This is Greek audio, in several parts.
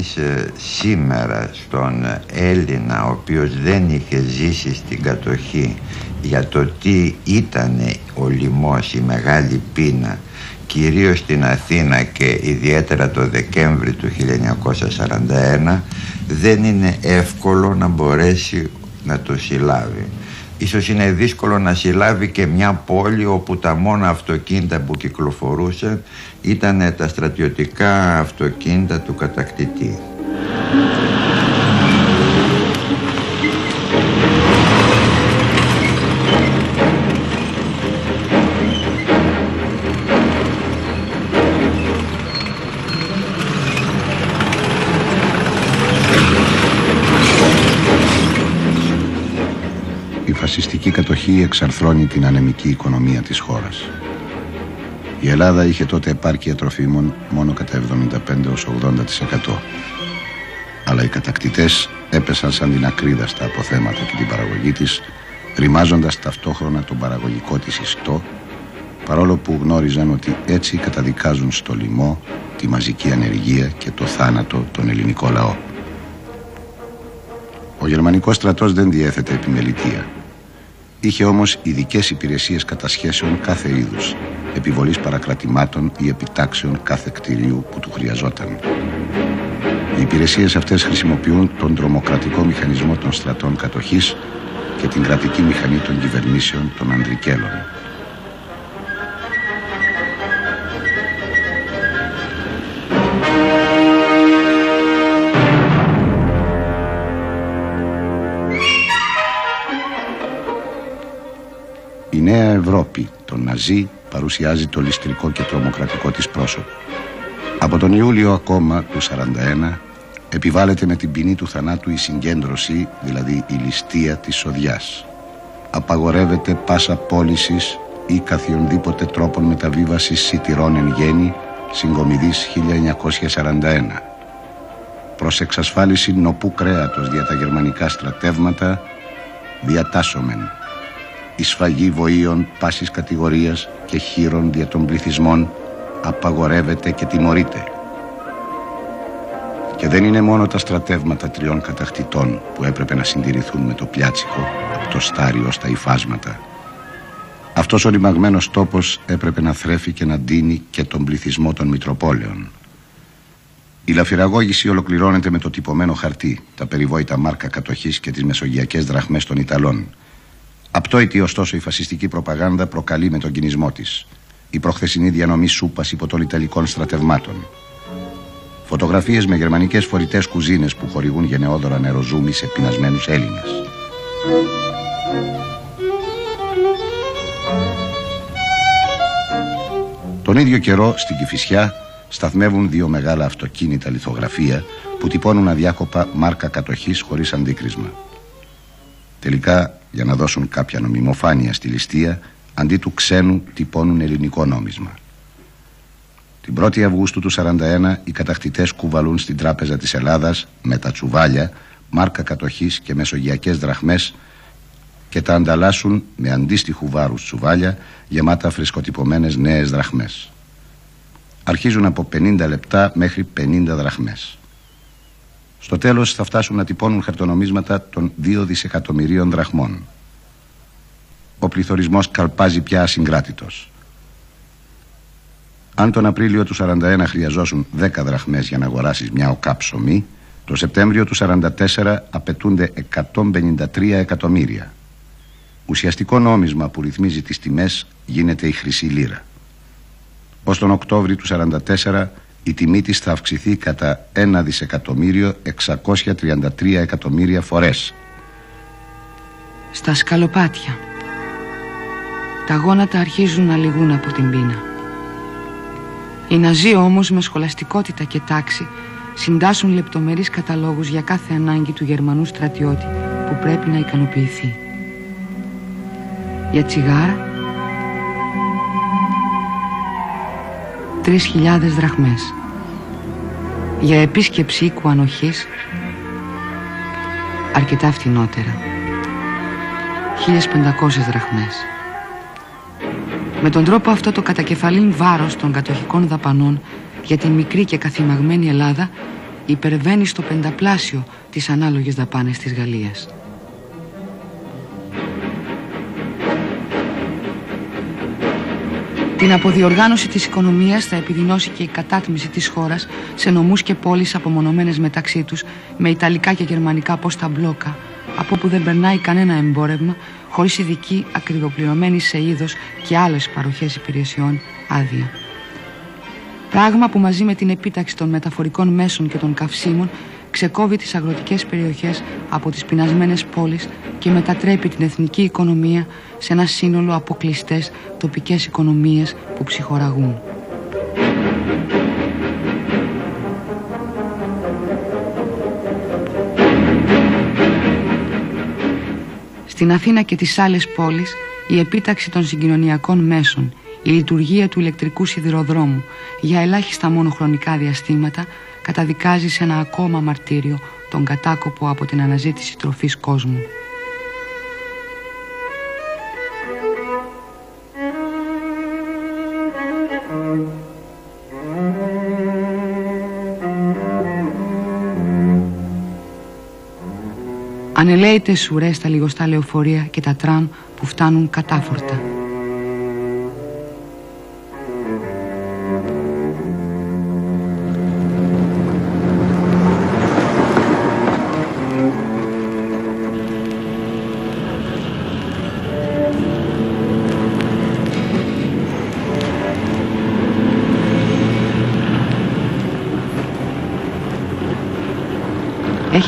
Κανείς ε, σήμερα στον Έλληνα ο οποίος δεν είχε ζήσει στην κατοχή για το τι ήταν ο λοιμός, η μεγάλη πείνα κυρίως στην Αθήνα και ιδιαίτερα το Δεκέμβρη του 1941 δεν είναι εύκολο να μπορέσει να το συλλάβει. Ίσως είναι δύσκολο να συλλάβει και μια πόλη όπου τα μόνα αυτοκίνητα που κυκλοφορούσαν ήταν τα στρατιωτικά αυτοκίνητα του κατακτητή. Φασιστική κατοχή εξαρθρώνει την ανεμική οικονομία της χώρας. Η Ελλάδα είχε τότε επάρκεια τροφίμων μόνο κατά 75-80%. Αλλά οι κατακτητές έπεσαν σαν την ακρίδα στα αποθέματα και την παραγωγή της, ρημάζοντας ταυτόχρονα τον παραγωγικό της ιστό, παρόλο που γνώριζαν ότι έτσι καταδικάζουν στο λοιμό τη μαζική ανεργία και το θάνατο τον ελληνικό λαό. Ο γερμανικός στρατός δεν διέθετε επιμελητία. Είχε όμως ειδικές υπηρεσίες κατασχέσεων κάθε είδους, επιβολής παρακρατημάτων ή επιτάξεων κάθε κτηρίου που του χρειαζόταν. Οι υπηρεσίες αυτές χρησιμοποιούν τον τρομοκρατικό μηχανισμό των στρατών κατοχής και την κρατική μηχανή των κυβερνήσεων των Ανδρικέλων. Νέα Ευρώπη, τον Ναζί, παρουσιάζει το ληστρικό και τρομοκρατικό της πρόσωπο. Από τον Ιούλιο ακόμα του 41 επιβάλλεται με την ποινή του θανάτου η συγκέντρωση, δηλαδή η ληστεία της σοδιάς. Απαγορεύεται πάσα πώλησης ή καθιονδήποτε τρόπον μεταβίβασης σιτηρών εν γέννη, συγκομιδής 1941. Προς εξασφάλιση νοπού κρέατος δια τα γερμανικά στρατεύματα, διατάσσομεν η σφαγή βοήων πάσης κατηγορίας και χείρων δια των πληθυσμών απαγορεύεται και τιμωρείται. Και δεν είναι μόνο τα στρατεύματα τριών κατακτητών που έπρεπε να συντηρηθούν με το πλιάτσικο από το στάριο στα υφάσματα. Αυτός ο ρημαγμένος τόπος έπρεπε να θρέφει και να ντύνει και τον πληθυσμό των Μητροπόλεων. Η λαφυραγώγηση ολοκληρώνεται με το τυπωμένο χαρτί, τα περιβόητα μάρκα κατοχής και τις μεσογειακές δραχμές των Ιταλών, Απτόητη ωστόσο η φασιστική προπαγάνδα προκαλεί με τον κινησμό της. Η προχθεσινή διανομή σούπας υπό των Ιταλικών στρατευμάτων. Φωτογραφίες με γερμανικές φορητές κουζίνες που χορηγούν γενναιόδωρα νεροζούμι σε πεινασμένους Έλληνες. Τον ίδιο καιρό στην Κηφισιά σταθμεύουν δύο μεγάλα αυτοκίνητα λιθογραφία που τυπώνουν αδιάκοπα μάρκα κατοχής χωρίς αντίκρισμα. Τελικά για να δώσουν κάποια νομιμοφάνεια στη ληστεία, αντί του ξένου τυπώνουν ελληνικό νόμισμα. Την 1η Αυγούστου του 1941 οι κατακτητές κουβαλούν στην Τράπεζα της Ελλάδας με τα τσουβάλια, μάρκα κατοχής και μεσογειακές δραχμές και τα ανταλλάσσουν με αντίστοιχου βάρους τσουβάλια γεμάτα φρεσκοτυπωμένες νέες δραχμές. Αρχίζουν από 50 λεπτά μέχρι 50 δραχμές. Στο τέλος θα φτάσουν να τυπώνουν χαρτονομίσματα των 2 δισεκατομμυρίων δραχμών. Ο πληθωρισμός καλπάζει πια ασυγκράτητος. Αν τον Απρίλιο του 41 χρειαζόσουν 10 δραχμές για να αγοράσεις μια οκά ψωμί, το Σεπτέμβριο του 44 απαιτούνται 153 εκατομμύρια. Ουσιαστικό νόμισμα που ρυθμίζει τις τιμές γίνεται η χρυσή λίρα. Ως τον Οκτώβριο του 44 η τιμή της θα αυξηθεί κατά 1 δισεκατομμύριο 633 εκατομμύρια φορές. Στα σκαλοπάτια. Τα γόνατα αρχίζουν να λυγούν από την πείνα. Οι Ναζί όμως με σχολαστικότητα και τάξη συντάσσουν λεπτομερείς καταλόγους για κάθε ανάγκη του Γερμανού στρατιώτη που πρέπει να ικανοποιηθεί. Για τσιγάρα τρεις χιλιάδες δραχμές. Για επίσκεψη οίκου ανοχής αρκετά φτηνότερα. 1500 δραχμές. Με τον τρόπο αυτό το κατακεφαλήν βάρος των κατοχικών δαπανών για τη μικρή και καθημαγμένη Ελλάδα υπερβαίνει στο πενταπλάσιο τις ανάλογες δαπάνες της Γαλλίας. Την αποδιοργάνωση της οικονομίας θα επιδεινώσει και η κατάτμιση της χώρας σε νομούς και πόλεις απομονωμένες μεταξύ τους με ιταλικά και γερμανικά πόστα μπλόκα από όπου δεν περνάει κανένα εμπόρευμα χωρίς ειδική ακριβοπληρωμένη σε είδος και άλλες παροχές υπηρεσιών άδεια. Πράγμα που μαζί με την επίταξη των μεταφορικών μέσων και των καυσίμων ξεκόβει τις αγροτικές περιοχές από τις πεινασμένες πόλεις και μετατρέπει την εθνική οικονομία σε ένα σύνολο αποκλειστές τοπικές οικονομίες που ψυχοραγούν. Στην Αθήνα και τις άλλες πόλεις η επίταξη των συγκοινωνιακών μέσων, η λειτουργία του ηλεκτρικού σιδηροδρόμου για ελάχιστα μόνο χρονικά διαστήματα καταδικάζεις σε ένα ακόμα μαρτύριο τον κατάκοπο από την αναζήτηση τροφής κόσμου. Ανελαίτε σουρές τα λιγοστά λεωφορεία και τα τραμ που φτάνουν κατάφορτα.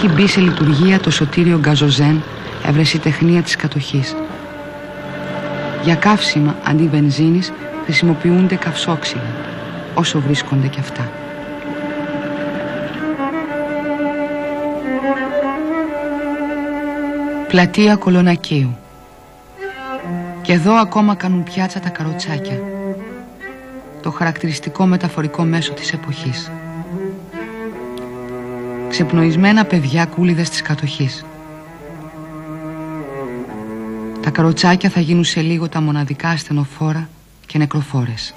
Έχει μπει σε λειτουργία το σωτήριο γκαζοζέν, ευρεσιτεχνία της κατοχής. Για καύσιμα αντί βενζίνης χρησιμοποιούνται καυσόξυλα, όσο βρίσκονται κι αυτά. Πλατεία Κολονακίου Και εδώ ακόμα κάνουν πιάτσα τα καροτσάκια. Το χαρακτηριστικό μεταφορικό μέσο της εποχής ξεπνοισμένα παιδιά κούλιδες της κατοχής. Τα καροτσάκια θα γίνουν σε λίγο τα μοναδικά ασθενοφόρα και νεκροφόρες.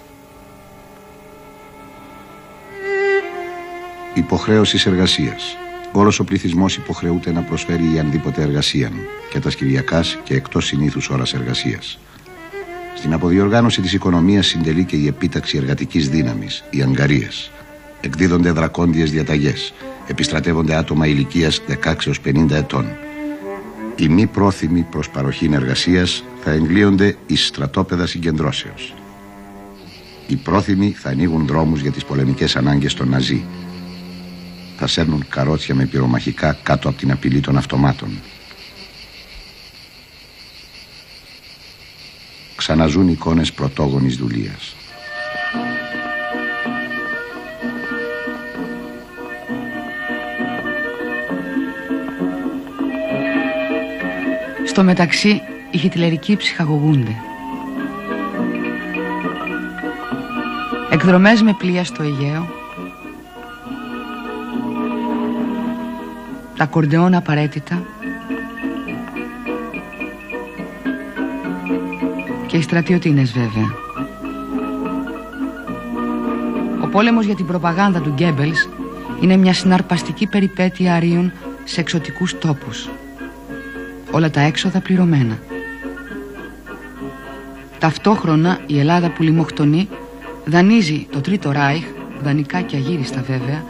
Υποχρέωσης εργασίας. Όλος ο πληθυσμός υποχρεούται να προσφέρει η ανδήποτε εργασία και τα σκυριακάς και εκτός συνήθους ώρας εργασίας. Στην αποδιοργάνωση της οικονομίας συντελεί και η επίταξη εργατικής δύναμης, οι αγκαρίες. Εκδίδονται δρακόντιες διαταγές επιστρατεύονται άτομα ηλικίας 16 50 ετών. Οι μη πρόθυμοι προς παροχή εργασίας θα εγκλείονται εις στρατόπεδα συγκεντρώσεως. Οι πρόθυμοι θα ανοίγουν δρόμους για τις πολεμικές ανάγκες των Ναζί. Θα σέρνουν καρότσια με πυρομαχικά κάτω από την απειλή των αυτομάτων. Ξαναζούν εικόνες πρωτόγονης δουλείας. Στο μεταξύ οι χιτλερικοί ψυχαγωγούνται. Εκδρομές με πλοία στο Αιγαίο. Τα κορντεόν απαραίτητα. Και οι στρατιωτίνες βέβαια. Ο πόλεμος για την προπαγάνδα του Γκέμπελς Είναι μια συναρπαστική περιπέτεια αρίων σε εξωτικούς τόπους. Όλα τα έξοδα πληρωμένα Ταυτόχρονα η Ελλάδα που λιμοκτονεί δανείζει το Τρίτο Ράιχ, δανεικά και αγύριστα βέβαια,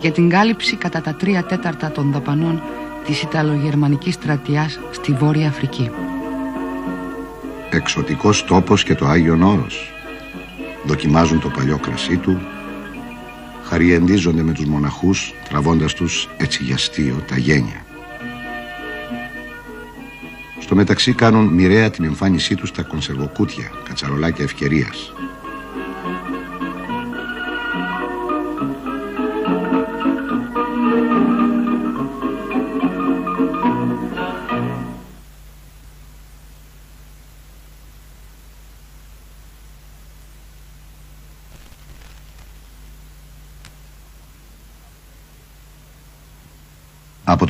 για την κάλυψη κατά τα τρία τέταρτα των δαπανών της Ιταλογερμανικής στρατιάς στη Βόρεια Αφρική. Εξωτικός τόπος και το Άγιον Όρος. Δοκιμάζουν το παλιό κρασί του, χαριεντίζονται με τους μοναχούς, τραβώντας τους έτσι για στείο τα γένια. Στο μεταξύ κάνουν μοιραία την εμφάνισή τους στα κονσερβοκούτια, κατσαρολάκια ευκαιρίας.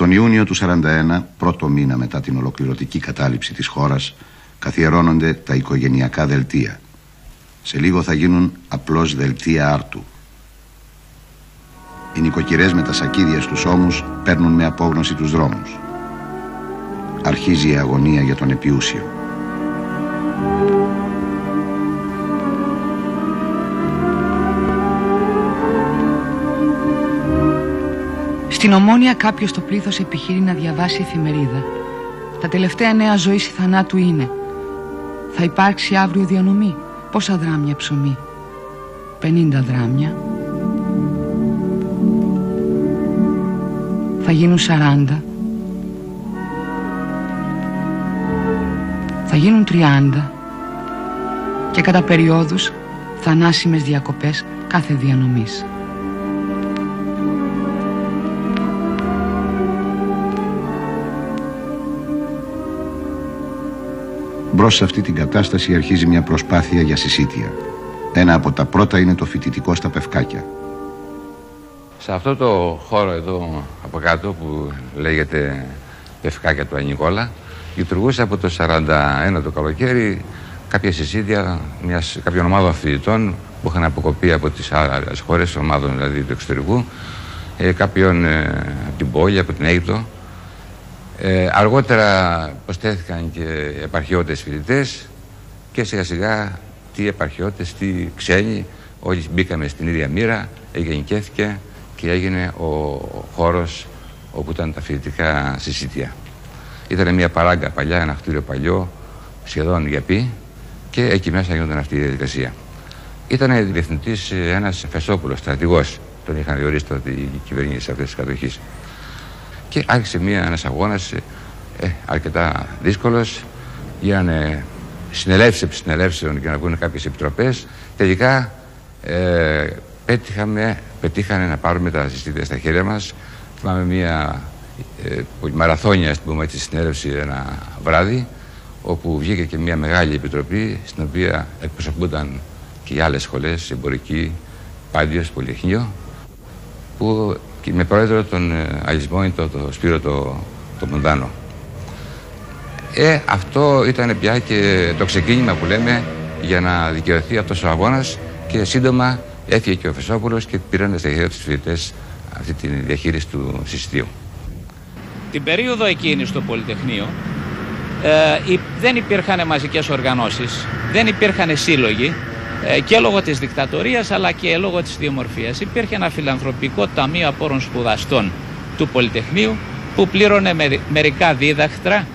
Τον Ιούνιο του 41, πρώτο μήνα μετά την ολοκληρωτική κατάληψη της χώρας, καθιερώνονται τα οικογενειακά δελτία. Σε λίγο θα γίνουν απλώς δελτία άρτου. Οι νοικοκυρές με τα σακίδια στους ώμους παίρνουν με απόγνωση τους δρόμους. Αρχίζει η αγωνία για τον επιούσιο. Στην Ομόνια κάποιος στο πλήθος επιχείρει να διαβάσει εφημερίδα. Τα τελευταία νέα ζωής ή θανάτου είναι. Θα υπάρξει αύριο διανομή. Πόσα δράμια ψωμί; 50 δράμια. Θα γίνουν 40. Θα γίνουν 30. Και κατά περιόδους θανάσιμες διακοπές κάθε διανομής. Μπρος σε αυτή την κατάσταση αρχίζει μια προσπάθεια για συσίτια. Ένα από τα πρώτα είναι το φοιτητικό στα Πευκάκια. Σε αυτό το χώρο εδώ από κάτω που λέγεται Πευκάκια του Ανικόλα λειτουργούσε από το 41 το καλοκαίρι κάποια συσίτια μιας, κάποιων ομάδων φοιτητών που είχαν αποκοπεί από τις άλλες χώρες, ομάδων δηλαδή του εξωτερικού, ε, κάποιον ε, από την πόλη, από την Αίγυπτο, ε, αργότερα προσθέθηκαν και επαρχιώτες φοιτητές και σιγά σιγά τι επαρχιώτες, τι ξένοι, όλοι μπήκαμε στην ίδια μοίρα, εγενικέθηκε και έγινε ο χώρος όπου ήταν τα φοιτητικά συσίτια. Ήταν μια παράγκα παλιά, ένα κτίριο παλιό, σχεδόν για πει, και εκεί μέσα γινόταν αυτή η διαδικασία. Ήταν διευθυντής ένας Φεσόπουλος, στρατηγός. Τον είχαν διορίσει τότε οι κυβερνήσεις αυτής της κατοχής. Και άρχισε μια, ένας αγώνας ε, αρκετά δύσκολος. Γίνανε συνελεύσεις επί συνελεύσεων για να βγουν κάποιες επιτροπές. Τελικά ε, πέτυχαμε, πετύχανε να πάρουμε τα συστήτια στα χέρια μας. Θυμάμαι μια ε, μαραθώνια στην πούμε έτσι, συνέλευση ένα βράδυ όπου βγήκε και μια μεγάλη επιτροπή στην οποία εκπροσωπούνταν και οι άλλες σχολές, εμπορική, πάντιος, πολυεχνείο που και με πρόεδρο τον ε, Αλυσμόνητο, το Σπύρο το, το Μοντάνο. Ε, αυτό ήταν πια και το ξεκίνημα που λέμε για να δικαιωθεί αυτός ο αγώνας και σύντομα έφυγε και ο Φεσόπουλος και πήραν στα χέρια τους φοιτητές αυτή τη διαχείριση του συστήου. Την περίοδο εκείνη στο Πολυτεχνείο ε, δεν υπήρχαν μαζικές οργανώσεις, δεν υπήρχαν σύλλογοι, ε, και λόγω της δικτατορίας αλλά και λόγω της διομορφίας. Υπήρχε ένα φιλανθρωπικό ταμείο απόρων σπουδαστών του Πολυτεχνείου που πλήρωνε μερικά δίδακτρα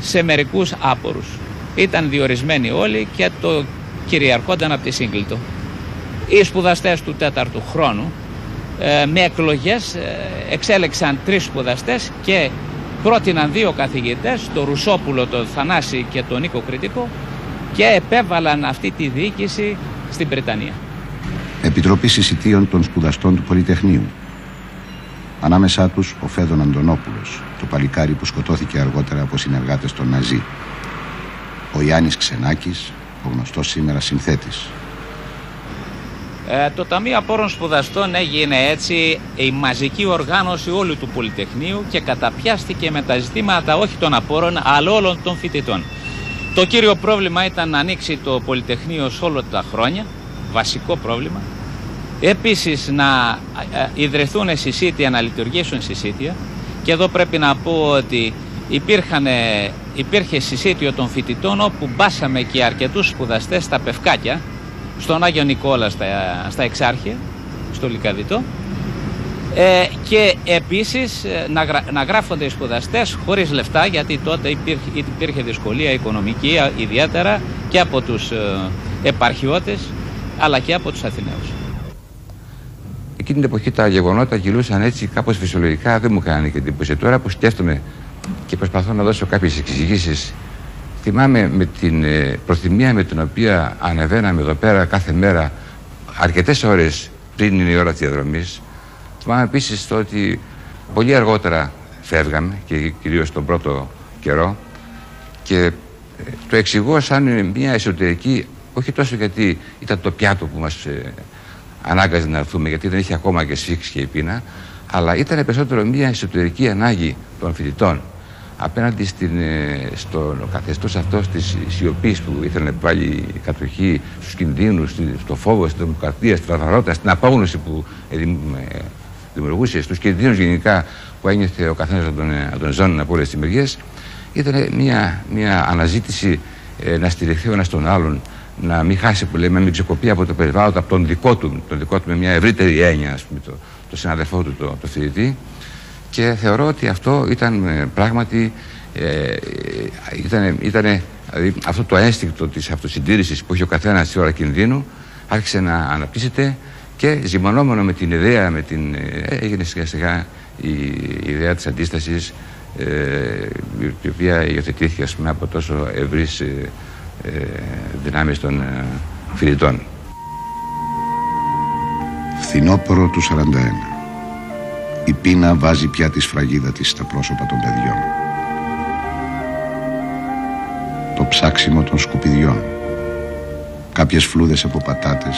σε μερικούς άπορους. Ήταν διορισμένοι όλοι και το κυριαρχόνταν από τη Σύγκλιτο. Οι σπουδαστές του τέταρτου χρόνου ε, με εκλογές ε, εξέλεξαν τρεις σπουδαστές και πρότειναν δύο καθηγητές, τον Ρουσόπουλο, τον Θανάση και τον Νίκο Κριτικό και επέβαλαν αυτή τη διοίκηση στην Βρετανία. Επιτροπή Συσιτίων των Σπουδαστών του Πολυτεχνείου. Ανάμεσά τους ο Φέδων Αντωνόπουλος, το παλικάρι που σκοτώθηκε αργότερα από συνεργάτες των Ναζί. Ο Γιάννης Ξενάκης, ο γνωστός σήμερα συνθέτης. Ε, το Ταμείο Απόρων Σπουδαστών έγινε έτσι η μαζική οργάνωση όλου του Πολυτεχνείου και καταπιάστηκε με τα ζητήματα όχι των απόρων αλλά όλων των φοιτητών. Το κύριο πρόβλημα ήταν να ανοίξει το Πολυτεχνείο σε όλα τα χρόνια, βασικό πρόβλημα. Επίσης να ε, ιδρυθούν συσίτια, να λειτουργήσουν συσίτια και εδώ πρέπει να πω ότι υπήρχαν, υπήρχε συσίτιο των φοιτητών όπου μπάσαμε και αρκετούς σπουδαστές στα Πευκάκια στον Άγιο Νικόλα στα, στα Εξάρχεια, στο Λικαδιτό ε, και επίσης ε, να, να γράφονται οι σπουδαστές χωρίς λεφτά γιατί τότε υπήρχε, υπήρχε δυσκολία οικονομική ιδιαίτερα και από τους ε, επαρχιώτες αλλά και από τους Αθηναίους. Εκείνη την εποχή τα γεγονότα κυλούσαν έτσι κάπως φυσιολογικά, δεν μου κάνει και εντύπωση. Τώρα που σκέφτομαι και προσπαθώ να δώσω κάποιες εξηγήσεις Θυμάμαι με την ε, προθυμία με την οποία ανεβαίναμε εδώ πέρα κάθε μέρα αρκετές ώρες πριν είναι η ώρα της διαδρομής. Θυμάμαι επίσης το ότι πολύ αργότερα φεύγαμε και κυρίως τον πρώτο καιρό και ε, το εξηγώ σαν μια εσωτερική, όχι τόσο γιατί ήταν το πιάτο που μας ε, ανάγκαζε να έρθουμε, γιατί δεν είχε ακόμα και σφίξει και η πείνα, αλλά ήταν περισσότερο μια εσωτερική ανάγκη των φοιτητών. Απέναντι στην, ε, στο καθεστώς αυτός της σιωπής που ήθελε να βάλει η κατοχή στους κινδύνους, στο φόβο, στη δημοκρατία, στη βαθαρότητα, στην απόγνωση που ε, δημιουργούσες, στου κινδύνου γενικά που ένιωθε ο καθένας από τον, από τον ζώνη από όλες τις μεριές, ήταν μια, μια αναζήτηση ε, να στηριχθεί ο ένας τον άλλον, να μην χάσει που λέμε, να μην ξεκοπεί από το περιβάλλον, από τον δικό του, τον δικό του με μια ευρύτερη έννοια, ας πούμε, το, το συναδελφό του, το, το φοιτητή και θεωρώ ότι αυτό ήταν ε, πράγματι ε, ήταν, ήταν δηλαδή, αυτό το ένστικτο της αυτοσυντήρησης που έχει ο καθένας στη ώρα κινδύνου άρχισε να αναπτύσσεται και ζυμωνόμενο με την ιδέα με την, ε, έγινε σιγά σιγά η, ιδέα της αντίστασης ε, η οποία υιοθετήθηκε πούμε, από τόσο ευρύς ε, ε, δυνάμεις των ε, φοιτητών. Φθινόπορο του 41 η πείνα βάζει πια τη σφραγίδα της στα πρόσωπα των παιδιών. Το ψάξιμο των σκουπιδιών. Κάποιες φλούδες από πατάτες,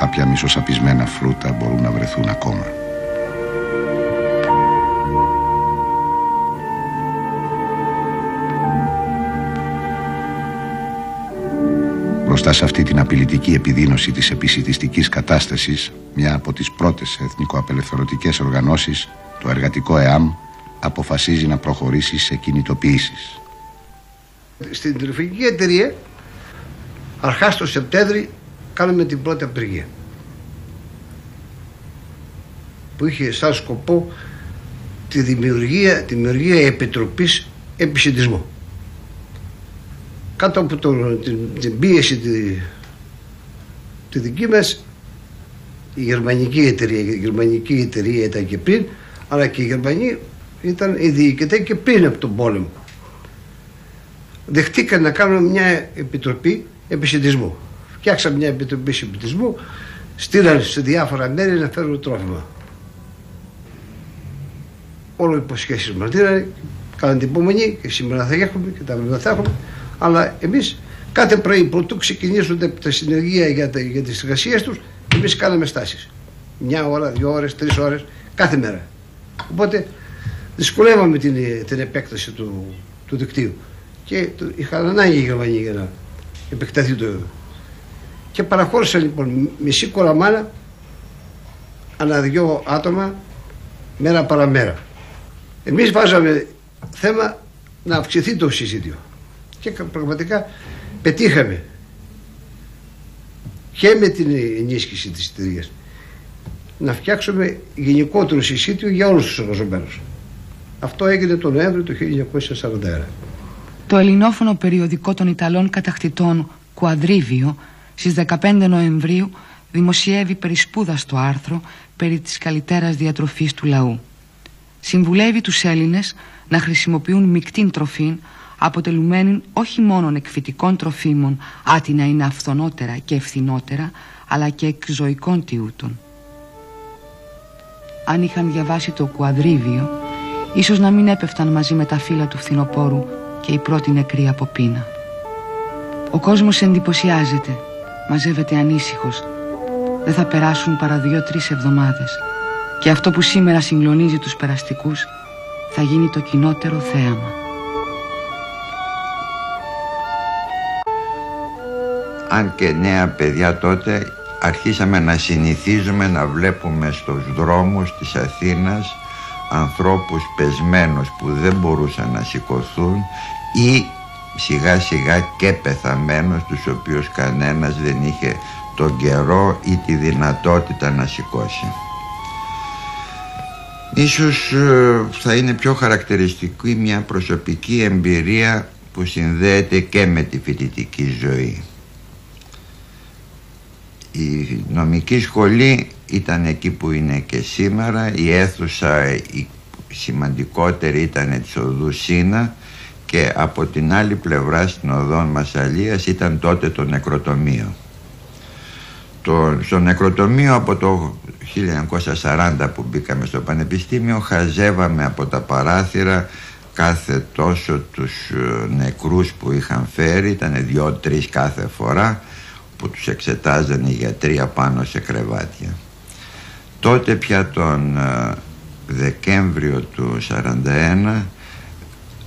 κάποια μισοσαπισμένα φρούτα μπορούν να βρεθούν ακόμα. Μπροστά σε αυτή την απειλητική επιδείνωση της επισητιστικής κατάστασης, μια από τις πρώτες εθνικοαπελευθερωτικές οργανώσεις, το εργατικό ΕΑΜ, αποφασίζει να προχωρήσει σε κινητοποιήσεις. Στην τροφική εταιρεία, αρχάς το Σεπτέμβρη, κάναμε την πρώτη απεργία. Που είχε σαν σκοπό τη δημιουργία, τη δημιουργία επιτροπής επισητισμού κάτω από τον, την, την, πίεση τη, τη δική μας η γερμανική εταιρεία, η γερμανική εταιρεία ήταν και πριν αλλά και οι Γερμανοί ήταν οι διοικητές και πριν από τον πόλεμο. Δεχτήκαν να κάνουν μια επιτροπή επισυντισμού φτιάξαν μια επιτροπή επισυντισμού στείλαν σε διάφορα μέρη να φέρουν τρόφιμα όλο υποσχέσεις μας δίνανε κάναν την υπομονή και σήμερα θα έχουμε και τα θα έχουμε αλλά εμείς κάθε πρωί πρωτού ξεκινήσονται τα συνεργεία για, τα, για τις εργασίες τους εμείς κάναμε στάσεις. Μια ώρα, δύο ώρες, τρεις ώρες κάθε μέρα. Οπότε δυσκολεύαμε την, την επέκταση του, του δικτύου και το, είχαν ανάγκη οι Γερμανοί για να επεκταθεί το και παραχώρησαν λοιπόν μισή κοραμάνα ανά δυο άτομα μέρα παραμέρα. Εμείς βάζαμε θέμα να αυξηθεί το συζήτιο και πραγματικά πετύχαμε και με την ενίσχυση της εταιρείας να φτιάξουμε γενικότερο συσίτιο για όλους τους εργαζομένους. Αυτό έγινε τον Νοέμβριο του 1941. Το ελληνόφωνο περιοδικό των Ιταλών κατακτητών Κουαντρίβιο στις 15 Νοεμβρίου δημοσιεύει περισπούδαστο άρθρο περί της καλυτέρας διατροφής του λαού. Συμβουλεύει τους Έλληνες να χρησιμοποιούν μεικτήν τροφήν αποτελουμένη όχι μόνο εκφυτικών τροφίμων άτινα είναι αυθονότερα και ευθυνότερα αλλά και εκζωικών τιούτων. Αν είχαν διαβάσει το κουαδρίβιο ίσως να μην έπεφταν μαζί με τα φύλλα του φθινοπόρου και η πρώτη νεκρή από Ο κόσμος εντυπωσιάζεται, μαζεύεται ανήσυχος δεν θα περάσουν παρά δύο-τρεις εβδομάδες και αυτό που σήμερα συγκλονίζει τους περαστικούς θα γίνει το κοινότερο θέαμα. Αν και νέα παιδιά τότε αρχίσαμε να συνηθίζουμε να βλέπουμε στους δρόμους της Αθήνας ανθρώπους πεσμένους που δεν μπορούσαν να σηκωθούν ή σιγά σιγά και πεθαμένους τους οποίους κανένας δεν είχε τον καιρό ή τη δυνατότητα να σηκώσει. Ίσως ε, θα είναι πιο χαρακτηριστική μια προσωπική εμπειρία που συνδέεται και με τη φοιτητική ζωή. Η νομική σχολή ήταν εκεί που είναι και σήμερα, η αίθουσα η σημαντικότερη ήταν της οδού Σίνα και από την άλλη πλευρά στην οδόν Μασαλίας ήταν τότε το νεκροτομείο. Το, στο νεκροτομείο από το 1940 που μπήκαμε στο πανεπιστήμιο χαζεύαμε από τα παράθυρα κάθε τόσο τους ε, νεκρούς που είχαν φέρει ήταν δυο-τρεις κάθε φορά που τους εξετάζανε οι γιατροί απάνω σε κρεβάτια τότε πια τον ε, Δεκέμβριο του 1941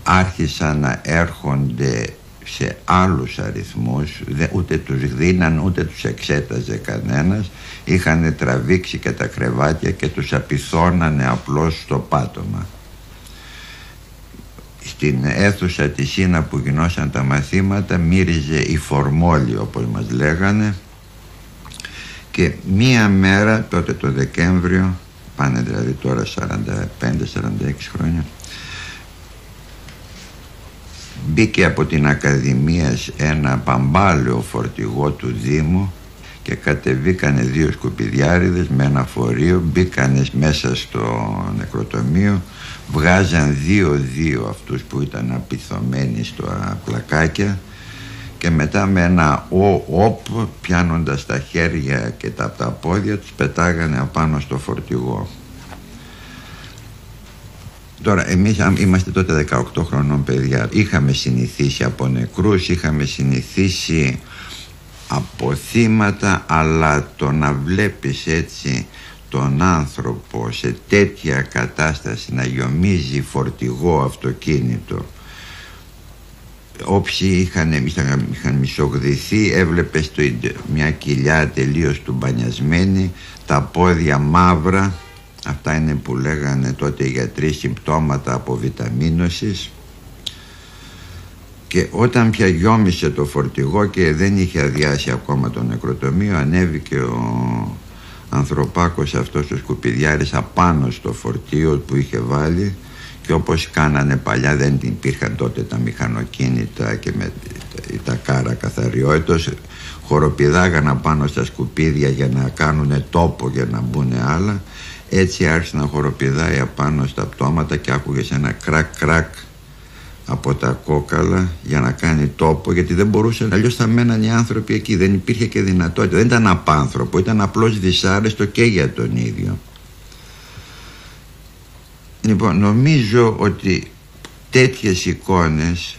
άρχισαν να έρχονται σε άλλους αριθμούς ούτε τους δίναν ούτε τους εξέταζε κανένας. Είχαν τραβήξει και τα κρεβάτια και τους απειθώνανε απλώς στο πάτωμα. Στην αίθουσα της Σίνα που γινώσαν τα μαθήματα μύριζε η φορμόλη όπως μας λέγανε. Και μία μέρα τότε το Δεκέμβριο πάνε δηλαδή τώρα 45-46 χρόνια μπήκε από την Ακαδημία ένα παμπάλαιο φορτηγό του Δήμου και κατεβήκανε δύο σκουπιδιάριδες με ένα φορείο μπήκανε μέσα στο νεκροτομείο βγάζαν δύο-δύο αυτούς που ήταν απειθωμένοι στο πλακάκια και μετά με ένα οπ πιάνοντας τα χέρια και τα, τα πόδια τους πετάγανε απάνω στο φορτηγό Τώρα εμείς είμαστε τότε 18 χρονών παιδιά Είχαμε συνηθίσει από νεκρούς Είχαμε συνηθίσει από θύματα Αλλά το να βλέπεις έτσι τον άνθρωπο σε τέτοια κατάσταση να γιομίζει φορτηγό αυτοκίνητο Όποιοι είχαν, είχαν, είχαν μισογδυθεί έβλεπες το, μια κοιλιά τελείως του μπανιασμένη τα πόδια μαύρα Αυτά είναι που λέγανε τότε οι γιατροί συμπτώματα από βιταμίνωσης και όταν πια γιόμισε το φορτηγό και δεν είχε αδειάσει ακόμα το νεκροτομείο ανέβηκε ο ανθρωπάκος αυτός ο σκουπιδιάρης απάνω στο φορτίο που είχε βάλει. Και όπως κάνανε παλιά δεν υπήρχαν τότε τα μηχανοκίνητα και με τα κάρα καθαριότητος χοροπηδάγαν πάνω στα σκουπίδια για να κάνουν τόπο για να μπουν άλλα έτσι άρχισε να χοροπηδάει απάνω στα πτώματα και άκουγε ένα κρακ κρακ από τα κόκαλα για να κάνει τόπο γιατί δεν μπορούσε αλλιώς θα μέναν οι άνθρωποι εκεί. Δεν υπήρχε και δυνατότητα. Δεν ήταν απάνθρωπο ήταν απλώς δυσάρεστο και για τον ίδιο. Λοιπόν νομίζω ότι τέτοιες εικόνες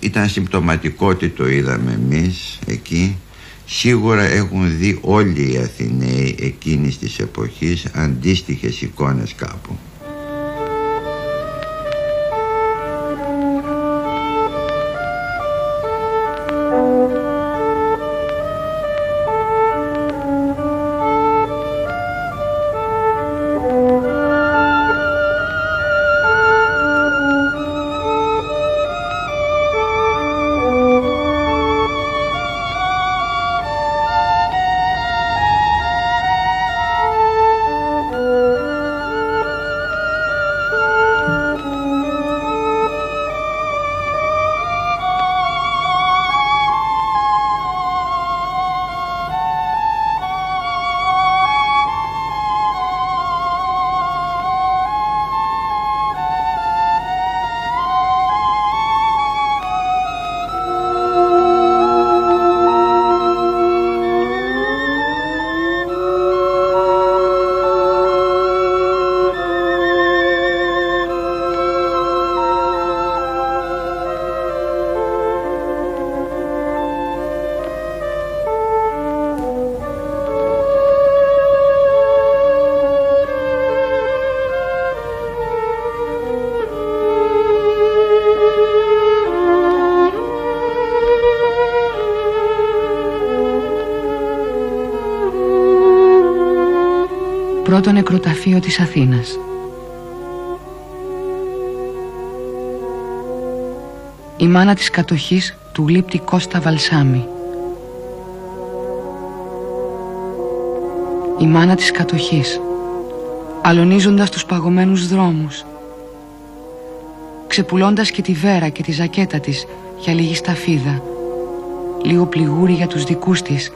ήταν συμπτωματικό ότι το είδαμε εμείς εκεί Σίγουρα έχουν δει όλοι οι Αθηναίοι εκείνης της εποχής αντίστοιχες εικόνες κάπου. Πρώτο νεκροταφείο της Αθήνας. Η μάνα της κατοχής του γλύπτη Κώστα Βαλσάμι. Η μάνα της κατοχής, αλωνίζοντας τους παγωμένους δρόμους, ξεπουλώντας και τη βέρα και τη ζακέτα της για λίγη σταφίδα, λίγο πληγούρι για τους δικούς της,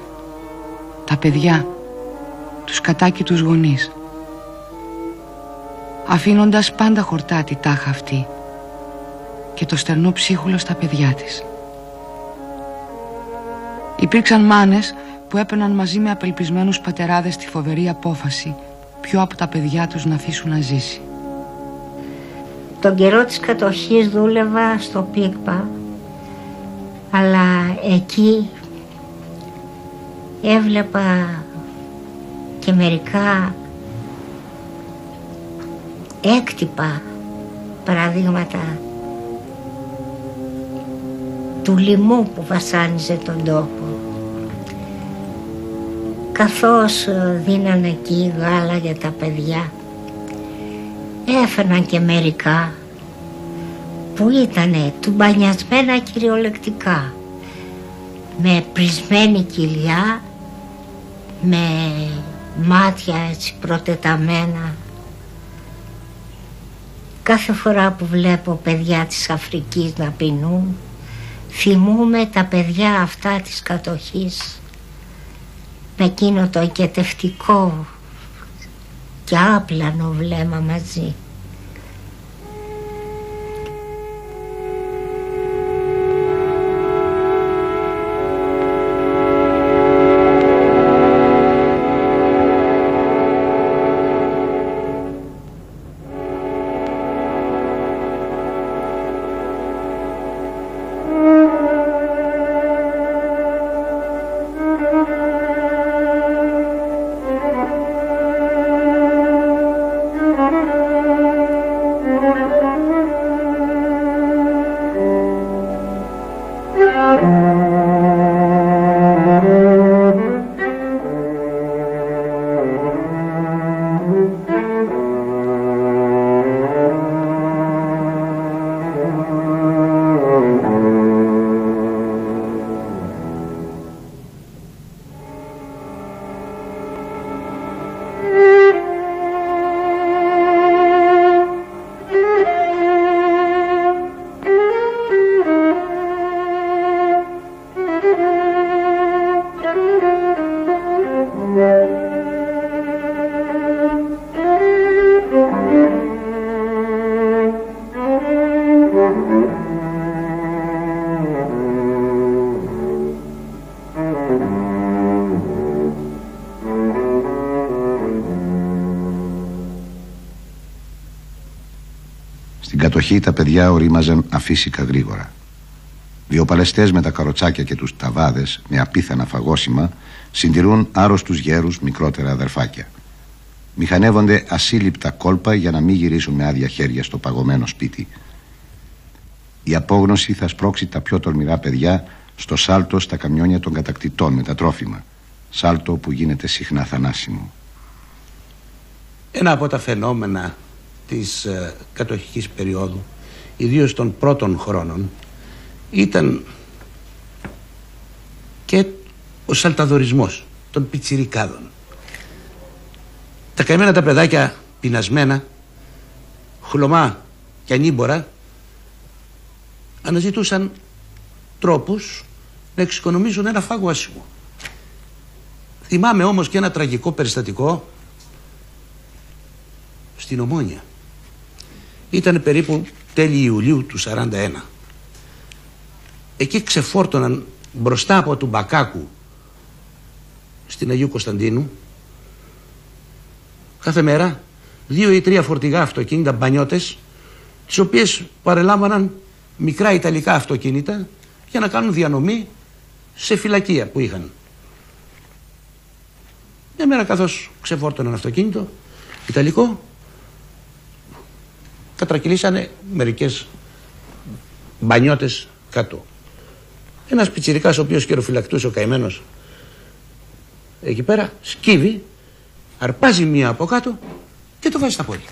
τα παιδιά, τους κατάκητους γονείς. Αφήνοντας πάντα χορτάτη τάχα αυτή και το στερνό ψίχουλο στα παιδιά της. Υπήρξαν μάνες που έπαιρναν μαζί με απελπισμένους πατεράδες τη φοβερή απόφαση πιο από τα παιδιά τους να αφήσουν να ζήσει. Τον καιρό της κατοχής δούλευα στο ΠΙΚΠΑ αλλά εκεί έβλεπα και μερικά έκτυπα παραδείγματα του λοιμού που βασάνιζε τον τόπο. Καθώς δίνανε εκεί γάλα για τα παιδιά έφερναν και μερικά που ήτανε τουμπανιασμένα κυριολεκτικά με πρισμένη κοιλιά με μάτια έτσι προτεταμένα κάθε φορά που βλέπω παιδιά της Αφρικής να πεινούν θυμούμε τα παιδιά αυτά της κατοχής με εκείνο το οικετευτικό και άπλανο βλέμμα μαζί. Κατοχή τα παιδιά ορίμαζαν αφύσικα γρήγορα. Δύο παλαιστές με τα καροτσάκια και τους ταβάδες με απίθανα φαγόσιμα συντηρούν άρρωστους γέρους μικρότερα αδερφάκια. Μηχανεύονται ασύλληπτα κόλπα για να μην γυρίσουν με άδεια χέρια στο παγωμένο σπίτι. Η απόγνωση θα σπρώξει τα πιο τολμηρά παιδιά στο σάλτο στα καμιόνια των κατακτητών με τα τρόφιμα. Σάλτο που γίνεται συχνά θανάσιμο. Ένα από τα φαινόμενα της ε, κατοχικής περίοδου, ιδίως των πρώτων χρόνων, ήταν και ο σαλταδορισμός των πιτσιρικάδων. Τα καημένα τα παιδάκια πεινασμένα, χλωμά και ανήμπορα, αναζητούσαν τρόπους να εξοικονομήσουν ένα φάγο άσχημο. Θυμάμαι όμως και ένα τραγικό περιστατικό στην Ομόνια. Ήταν περίπου τέλη Ιουλίου του 41. Εκεί ξεφόρτωναν μπροστά από του Μπακάκου στην Αγίου Κωνσταντίνου κάθε μέρα δύο ή τρία φορτηγά αυτοκίνητα μπανιώτες τις οποίες παρελάμβαναν μικρά ιταλικά αυτοκίνητα για να κάνουν διανομή σε φυλακία που είχαν. Μια μέρα καθώς ξεφόρτωναν αυτοκίνητο ιταλικό κατρακυλήσανε μερικές μπανιώτες κάτω. Ένας πιτσιρικάς ο οποίος καιροφυλακτούσε ο καημένος εκεί πέρα σκύβει αρπάζει μία από κάτω και το βάζει στα πόδια.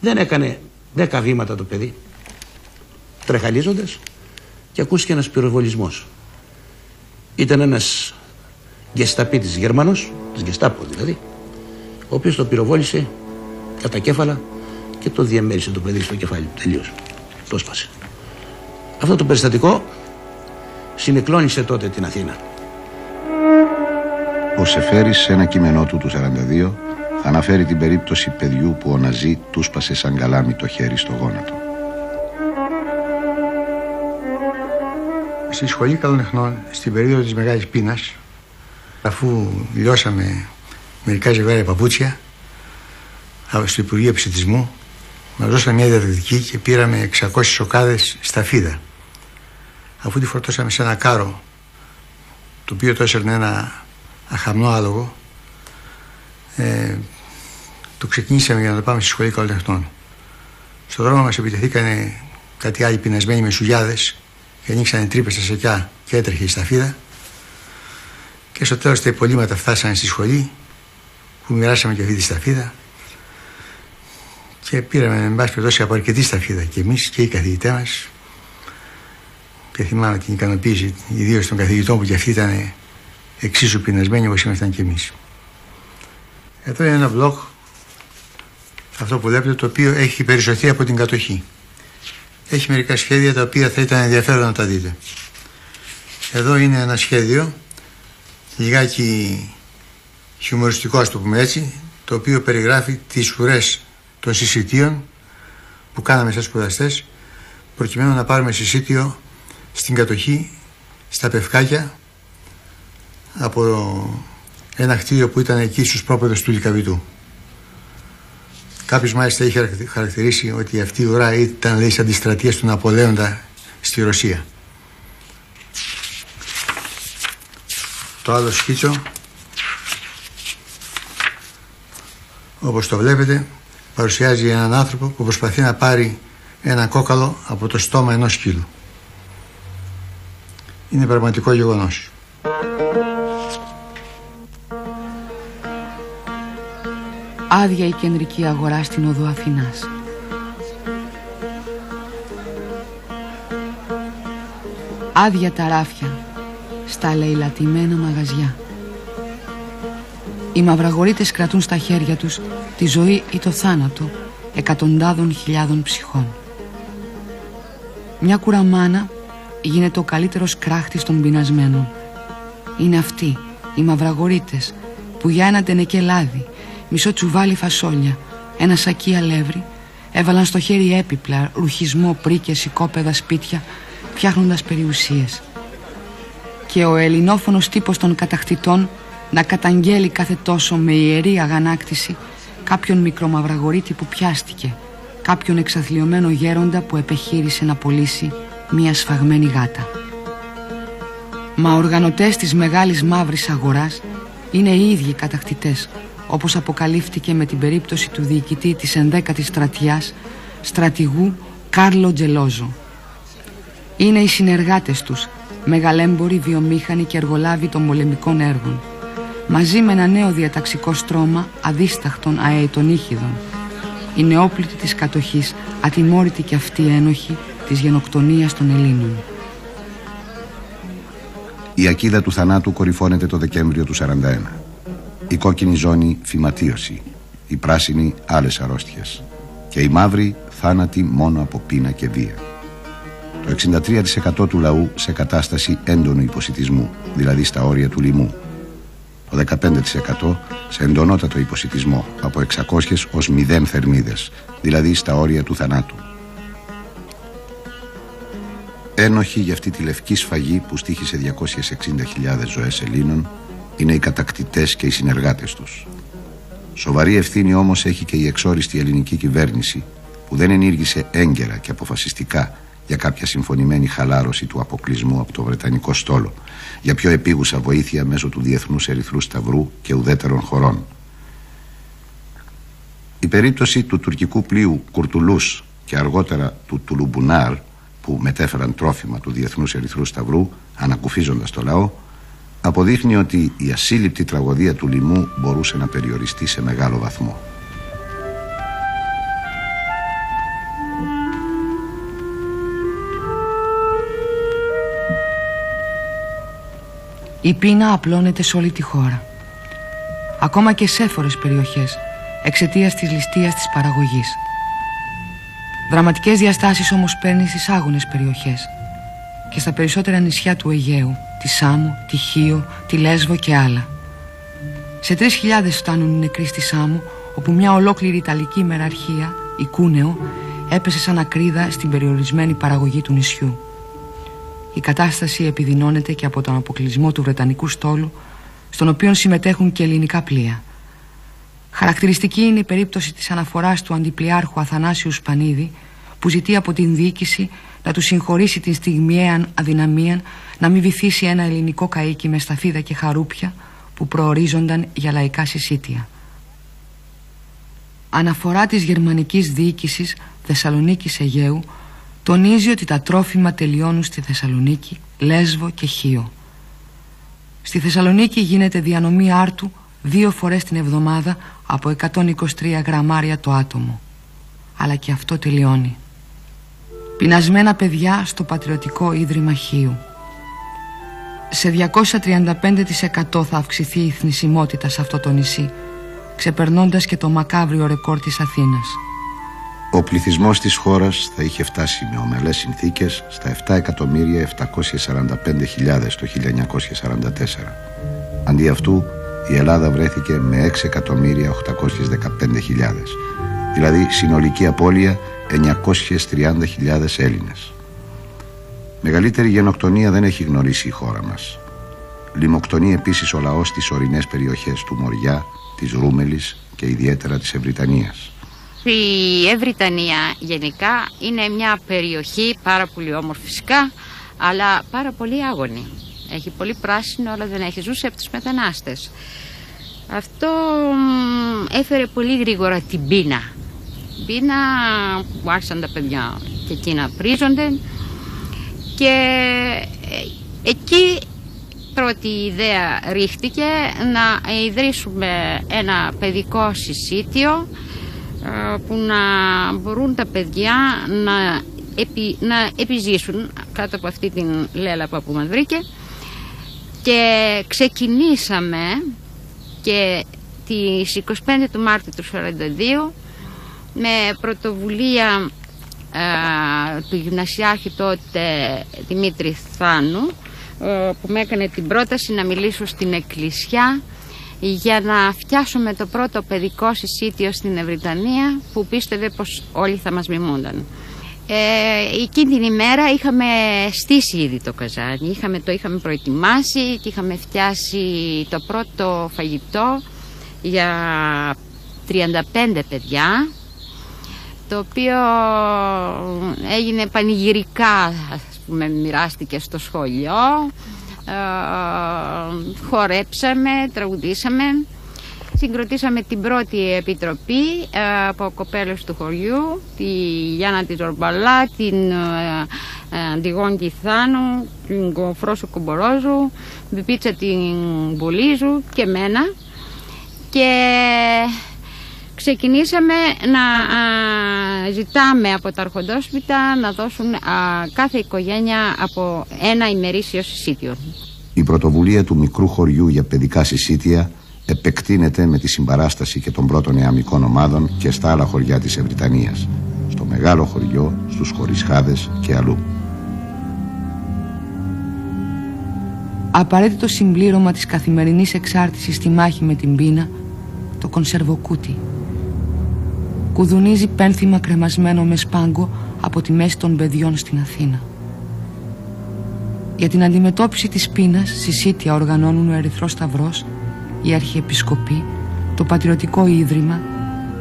Δεν έκανε δέκα βήματα το παιδί, τρεχαλίζοντας και ακούστηκε ένας πυροβολισμός. Ήταν ένας γεσταπίτης Γερμανός, της Γεστάπο δηλαδή, ο οποίος το πυροβόλησε κατά κέφαλα και το διαμέρισε το παιδί στο κεφάλι του. Τελείωσε. Το σπάσε. Αυτό το περιστατικό συνεκλώνησε τότε την Αθήνα. Ο Σεφέρης σε ένα κείμενό του του 42 αναφέρει την περίπτωση παιδιού που ο Ναζί του σπάσε σαν καλάμι το χέρι στο γόνατο. Στη σχολή καλών εχνών, στην περίοδο της Μεγάλης Πείνας, αφού λιώσαμε μερικά ζευγάρια παπούτσια, στο Υπουργείο Ψητισμού, μας δώσαμε μια διαδικατική και πήραμε 600 σοκάδες στα φίδα. Αφού τη φορτώσαμε σε ένα κάρο, το οποίο το έσαιρνε ένα αχαμνό άλογο, ε, το ξεκινήσαμε για να το πάμε στη σχολή καλλιτεχνών. Στον δρόμο μας επιτεθήκανε κάτι άλλοι πεινασμένοι με σουγιάδες και ανοίξανε τρύπες στα σοκιά και έτρεχε η σταφίδα. Και στο τέλος τα υπολείμματα φτάσανε στη σχολή που μοιράσαμε και αυτή τη σταφίδα και πήραμε με πάση περιπτώσει από αρκετή σταφίδα και εμείς και οι καθηγητές μας και θυμάμαι την ικανοποίηση ιδίως των καθηγητών που και αυτοί ήταν εξίσου πεινασμένοι όπως ήμασταν και εμείς. Εδώ είναι ένα βλόγ αυτό που βλέπετε το οποίο έχει περισσοθεί από την κατοχή. Έχει μερικά σχέδια τα οποία θα ήταν ενδιαφέρον να τα δείτε. Εδώ είναι ένα σχέδιο λιγάκι χιουμοριστικό ας το πούμε έτσι το οποίο περιγράφει τις ουρές των συσιτίων που κάναμε σαν σπουδαστές προκειμένου να πάρουμε συσίτιο στην κατοχή στα Πευκάκια από ένα κτίριο που ήταν εκεί στους πρόπεδες του Λικαβητού. Κάποιος μάλιστα είχε χαρακτηρίσει ότι αυτή η ουρά ήταν λέει σαν τη του Ναπολέοντα στη Ρωσία. Το άλλο σκίτσο όπως το βλέπετε παρουσιάζει έναν άνθρωπο που προσπαθεί να πάρει ένα κόκαλο από το στόμα ενός σκύλου. Είναι πραγματικό γεγονός. Άδεια η κεντρική αγορά στην οδό Αθηνάς. Άδεια τα ράφια στα λαιλατημένα μαγαζιά. Οι μαυραγορείτες κρατούν στα χέρια τους τη ζωή ή το θάνατο εκατοντάδων χιλιάδων ψυχών. Μια κουραμάνα γίνεται ο καλύτερος κράχτης των πεινασμένων. Είναι αυτοί, οι μαυραγορείτες, που για ένα τενεκέ λάδι, μισό τσουβάλι φασόλια, ένα σακί αλεύρι, έβαλαν στο χέρι έπιπλα, ρουχισμό, πρίκες, οικόπεδα, σπίτια, φτιάχνοντας περιουσίες. Και ο ελληνόφωνος τύπος των κατακτητών να καταγγέλει κάθε τόσο με ιερή αγανάκτηση κάποιον μικρομαυραγορίτη που πιάστηκε, κάποιον εξαθλειωμένο γέροντα που επεχείρησε να πωλήσει μία σφαγμένη γάτα. Μα οργανωτές της μεγάλης μαύρης αγοράς είναι οι ίδιοι κατακτητές, όπως αποκαλύφθηκε με την περίπτωση του διοικητή της 11ης στρατιάς, στρατηγού Κάρλο Τζελόζο. Είναι οι συνεργάτες τους, μεγαλέμποροι, βιομήχανοι και εργολάβοι των πολεμικών έργων μαζί με ένα νέο διαταξικό στρώμα αδίσταχτων αειτονίχιδων. Η νεόπλητη της κατοχής, ατιμόρυτη και αυτή ένοχη της γενοκτονίας των Ελλήνων. Η ακίδα του θανάτου κορυφώνεται το Δεκέμβριο του 41. Η κόκκινη ζώνη φυματίωση, η πράσινη άλλες αρρώστιες και η μαύρη θάνατη μόνο από πείνα και βία. Το 63% του λαού σε κατάσταση έντονου υποσυτισμού, δηλαδή στα όρια του λοιμού, το 15% σε εντονότατο υποσυτισμό από 600 ως 0 θερμίδες, δηλαδή στα όρια του θανάτου. Ένοχοι για αυτή τη λευκή σφαγή που στήχησε 260.000 ζωές Ελλήνων είναι οι κατακτητές και οι συνεργάτες τους. Σοβαρή ευθύνη όμως έχει και η εξόριστη ελληνική κυβέρνηση που δεν ενήργησε έγκαιρα και αποφασιστικά για κάποια συμφωνημένη χαλάρωση του αποκλεισμού από το Βρετανικό στόλο, για πιο επίγουσα βοήθεια μέσω του Διεθνούς Ερυθρού Σταυρού και ουδέτερων χωρών. Η περίπτωση του τουρκικού πλοίου Κουρτουλούς και αργότερα του Τουλουμπουνάρ που μετέφεραν τρόφιμα του Διεθνούς Ερυθρού Σταυρού ανακουφίζοντας το λαό αποδείχνει ότι η ασύλληπτη τραγωδία του λοιμού μπορούσε να περιοριστεί σε μεγάλο βαθμό. Η πείνα απλώνεται σε όλη τη χώρα. Ακόμα και σε έφορες περιοχές, εξαιτίας της ληστείας της παραγωγής. Δραματικές διαστάσεις όμως παίρνει στις άγονες περιοχές και στα περισσότερα νησιά του Αιγαίου, τη Σάμου, τη Χίο, τη Λέσβο και άλλα. Σε 3.000 φτάνουν οι νεκροί στη Σάμου, όπου μια ολόκληρη Ιταλική μεραρχία, η Κούνεο, έπεσε σαν ακρίδα στην περιορισμένη παραγωγή του νησιού. Η κατάσταση επιδεινώνεται και από τον αποκλεισμό του Βρετανικού στόλου, στον οποίο συμμετέχουν και ελληνικά πλοία. Χαρακτηριστική είναι η περίπτωση της αναφοράς του αντιπλιάρχου Αθανάσιου Σπανίδη, που ζητεί από την διοίκηση να του συγχωρήσει την στιγμιαία αδυναμία να μην βυθίσει ένα ελληνικό καΐκι με σταφίδα και χαρούπια που προορίζονταν για λαϊκά συσίτια. Αναφορά της γερμανικής διοίκησης Θεσσαλονίκης Αιγαίου τονίζει ότι τα τρόφιμα τελειώνουν στη Θεσσαλονίκη, Λέσβο και Χίο. Στη Θεσσαλονίκη γίνεται διανομή άρτου δύο φορές την εβδομάδα από 123 γραμμάρια το άτομο. Αλλά και αυτό τελειώνει. Πεινασμένα παιδιά στο Πατριωτικό Ίδρυμα Χίου. Σε 235% θα αυξηθεί η θνησιμότητα σε αυτό το νησί, ξεπερνώντας και το μακάβριο ρεκόρ της Αθήνας. Ο πληθυσμός της χώρας θα είχε φτάσει με ομελές συνθήκες στα 7.745.000 το 1944. Αντί αυτού, η Ελλάδα βρέθηκε με 6.815.000, δηλαδή συνολική απώλεια 930.000 Έλληνες. Μεγαλύτερη γενοκτονία δεν έχει γνωρίσει η χώρα μας. Λιμοκτονεί επίσης ο λαός στις ορεινές περιοχές του Μοριά, της Ρούμελης και ιδιαίτερα της Ευρυτανίας. Η Ευρυτανία γενικά είναι μια περιοχή πάρα πολύ όμορφη φυσικά, αλλά πάρα πολύ άγωνη. Έχει πολύ πράσινο, αλλά δεν έχει ζούσε από τους μετανάστες. Αυτό έφερε πολύ γρήγορα την πείνα πείνα που άρχισαν τα παιδιά και εκεί να πρίζονται και ε, εκεί πρώτη ιδέα ρίχτηκε να ιδρύσουμε ένα παιδικό συσίτιο ε, που να μπορούν τα παιδιά να, επι, να επιζήσουν κάτω από αυτή την λέλαπα που μας βρήκε. Και ξεκινήσαμε και τις 25 του Μάρτιου του 1942 με πρωτοβουλία του γυμνασιάρχη τότε Δημήτρη Θάνου που με έκανε την πρόταση να μιλήσω στην εκκλησιά για να φτιάσουμε το πρώτο παιδικό συσίτιο στην Ευρυτανία που πίστευε πως όλοι θα μας μιμούνταν. Ε, εκείνη την ημέρα είχαμε στήσει ήδη το καζάνι, είχαμε, το είχαμε προετοιμάσει και είχαμε φτιάσει το πρώτο φαγητό για 35 παιδιά το οποίο έγινε πανηγυρικά ας πούμε μοιράστηκε στο σχολείο ε, χορέψαμε, τραγουδήσαμε συγκροτήσαμε την πρώτη επιτροπή ε, από κοπέλες του χωριού τη Γιάννα τη Ζορμπαλά την ε, Αντιγόνη Θάνου την Κοφρόσο Κομπορόζου την Πίτσα την Μπολίζου και μένα. Και ξεκινήσαμε να ζητάμε από τα αρχοντόσπιτα να δώσουν κάθε οικογένεια από ένα ημερήσιο συσίτιο. Η πρωτοβουλία του μικρού χωριού για παιδικά συσίτια επεκτείνεται με τη συμπαράσταση και των πρώτων νεαμικών ομάδων και στα άλλα χωριά της Ευρυτανίας, στο μεγάλο χωριό, στους χωρισχάδες και αλλού. Απαραίτητο συμπλήρωμα της καθημερινής εξάρτησης στη μάχη με την πείνα, το κονσερβοκούτι κουδουνίζει πένθυμα κρεμασμένο με σπάγκο από τη μέση των παιδιών στην Αθήνα. Για την αντιμετώπιση της πείνας συσίτια οργανώνουν ο Ερυθρός Σταυρός, η Αρχιεπισκοπή, το Πατριωτικό Ίδρυμα,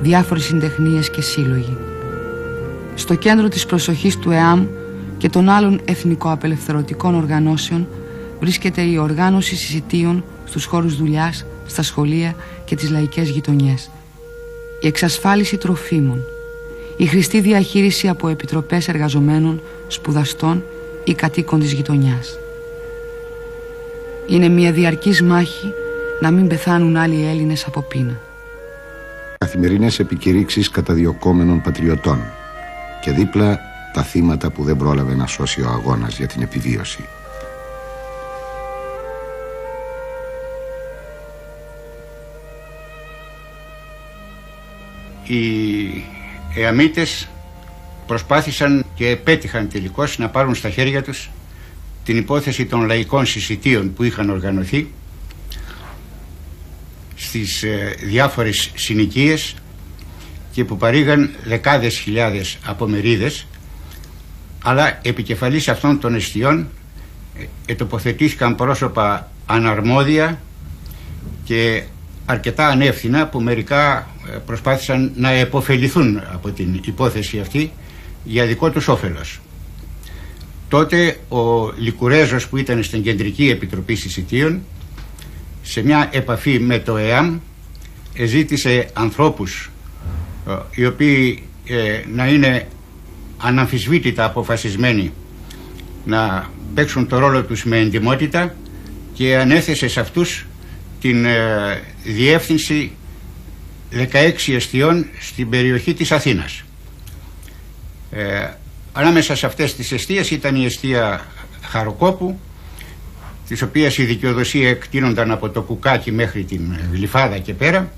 διάφορες συντεχνίες και σύλλογοι. Στο κέντρο της προσοχής του ΕΑΜ και των άλλων εθνικοαπελευθερωτικών οργανώσεων βρίσκεται η οργάνωση συσιτίων στους χώρους δουλειάς, στα σχολεία και τις λαϊκές γειτονιές η εξασφάλιση τροφίμων, η χρηστή διαχείριση από επιτροπές εργαζομένων, σπουδαστών ή κατοίκων της γειτονιάς. Είναι μια διαρκής μάχη να μην πεθάνουν άλλοι Έλληνες από πείνα. Καθημερινές επικηρύξεις καταδιωκόμενων πατριωτών και δίπλα τα θύματα που δεν πρόλαβε να σώσει ο αγώνας για την επιβίωση. Οι Εαμίτες προσπάθησαν και πέτυχαν τελικώς να πάρουν στα χέρια τους την υπόθεση των λαϊκών συσιτίων που είχαν οργανωθεί στις ε, διάφορες συνοικίες και που παρήγαν δεκάδες χιλιάδες απομερίδες αλλά επικεφαλής αυτών των εστιών ε, ετοποθετήθηκαν πρόσωπα αναρμόδια και αρκετά ανεύθυνα που μερικά ε, προσπάθησαν να επωφεληθούν από την υπόθεση αυτή για δικό τους όφελος. Τότε ο Λικουρέζος που ήταν στην Κεντρική Επιτροπή Συσιτίων σε μια επαφή με το ΕΑΜ ζήτησε ανθρώπους ε, οι οποίοι ε, να είναι αναμφισβήτητα αποφασισμένοι να παίξουν το ρόλο τους με εντιμότητα και ανέθεσε σε αυτούς την ε, διεύθυνση 16 εστιών στην περιοχή της Αθήνας. Ε, ανάμεσα σε αυτές τις εστίες ήταν η εστία Χαροκόπου της οποίας η δικαιοδοσία εκτείνονταν από το Κουκάκι μέχρι την Γλυφάδα και πέρα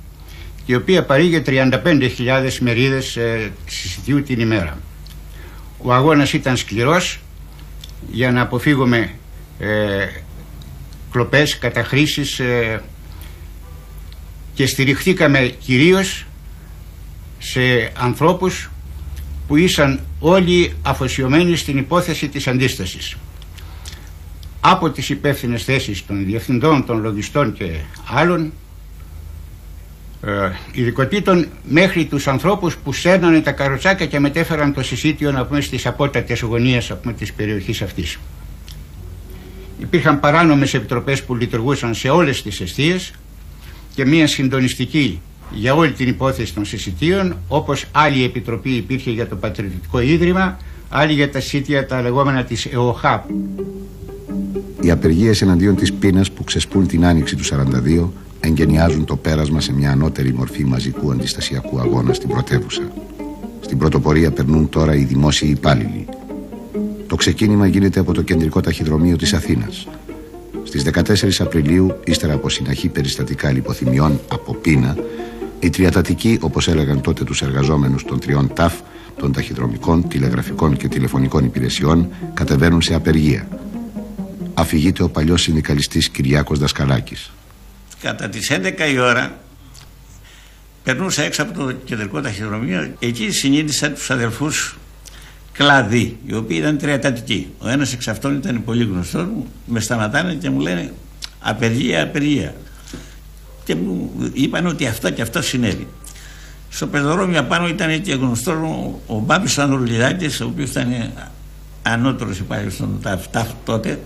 η οποία παρήγε 35.000 μερίδες ε, συσιτιού την ημέρα. Ο αγώνας ήταν σκληρός για να αποφύγουμε ε, κλοπές, καταχρήσεις ε, και στηριχθήκαμε κυρίως σε ανθρώπους που ήσαν όλοι αφοσιωμένοι στην υπόθεση της αντίστασης. Από τις υπεύθυνες θέσεις των διευθυντών, των λογιστών και άλλων ε, ειδικοτήτων μέχρι τους ανθρώπους που σέρνανε τα καροτσάκια και μετέφεραν το συσίτιο να πούμε στις απότατες γωνίες από της περιοχής αυτής. Υπήρχαν παράνομες επιτροπές που λειτουργούσαν σε όλες τις αιστείες και μια συντονιστική για όλη την υπόθεση των συσιτίων όπως άλλη επιτροπή υπήρχε για το Πατριωτικό Ίδρυμα άλλη για τα συσίτια τα λεγόμενα της ΕΟΧΑΠ. Οι απεργίες εναντίον της πείνας που ξεσπούν την άνοιξη του 42 εγκαινιάζουν το πέρασμα σε μια ανώτερη μορφή μαζικού αντιστασιακού αγώνα στην πρωτεύουσα. Στην πρωτοπορία περνούν τώρα οι δημόσιοι υπάλληλοι. Το ξεκίνημα γίνεται από το κεντρικό ταχυδρομείο της Αθήνας. Στις 14 Απριλίου, ύστερα από συναχή περιστατικά λιποθυμιών από πείνα, οι τριατατικοί, όπως έλεγαν τότε τους εργαζόμενους των τριών ΤΑΦ, των ταχυδρομικών, τηλεγραφικών και τηλεφωνικών υπηρεσιών, κατεβαίνουν σε απεργία. Αφηγείται ο παλιός συνδικαλιστής Κυριάκος Δασκαλάκης κατά τις 11 η ώρα περνούσα έξω από το κεντρικό ταχυδρομείο εκεί συνείδησα τους αδελφούς κλαδί οι οποίοι ήταν τριατατικοί ο ένας εξ αυτών ήταν πολύ γνωστός μου με σταματάνε και μου λένε απεργία απεργία και μου είπαν ότι αυτό και αυτό συνέβη στο πεζοδρόμιο πάνω ήταν και γνωστός μου ο Μπάμπης Ανδρουλιδάκης ο οποίος ήταν ανώτερος υπάλληλος των ΤΑΦ τότε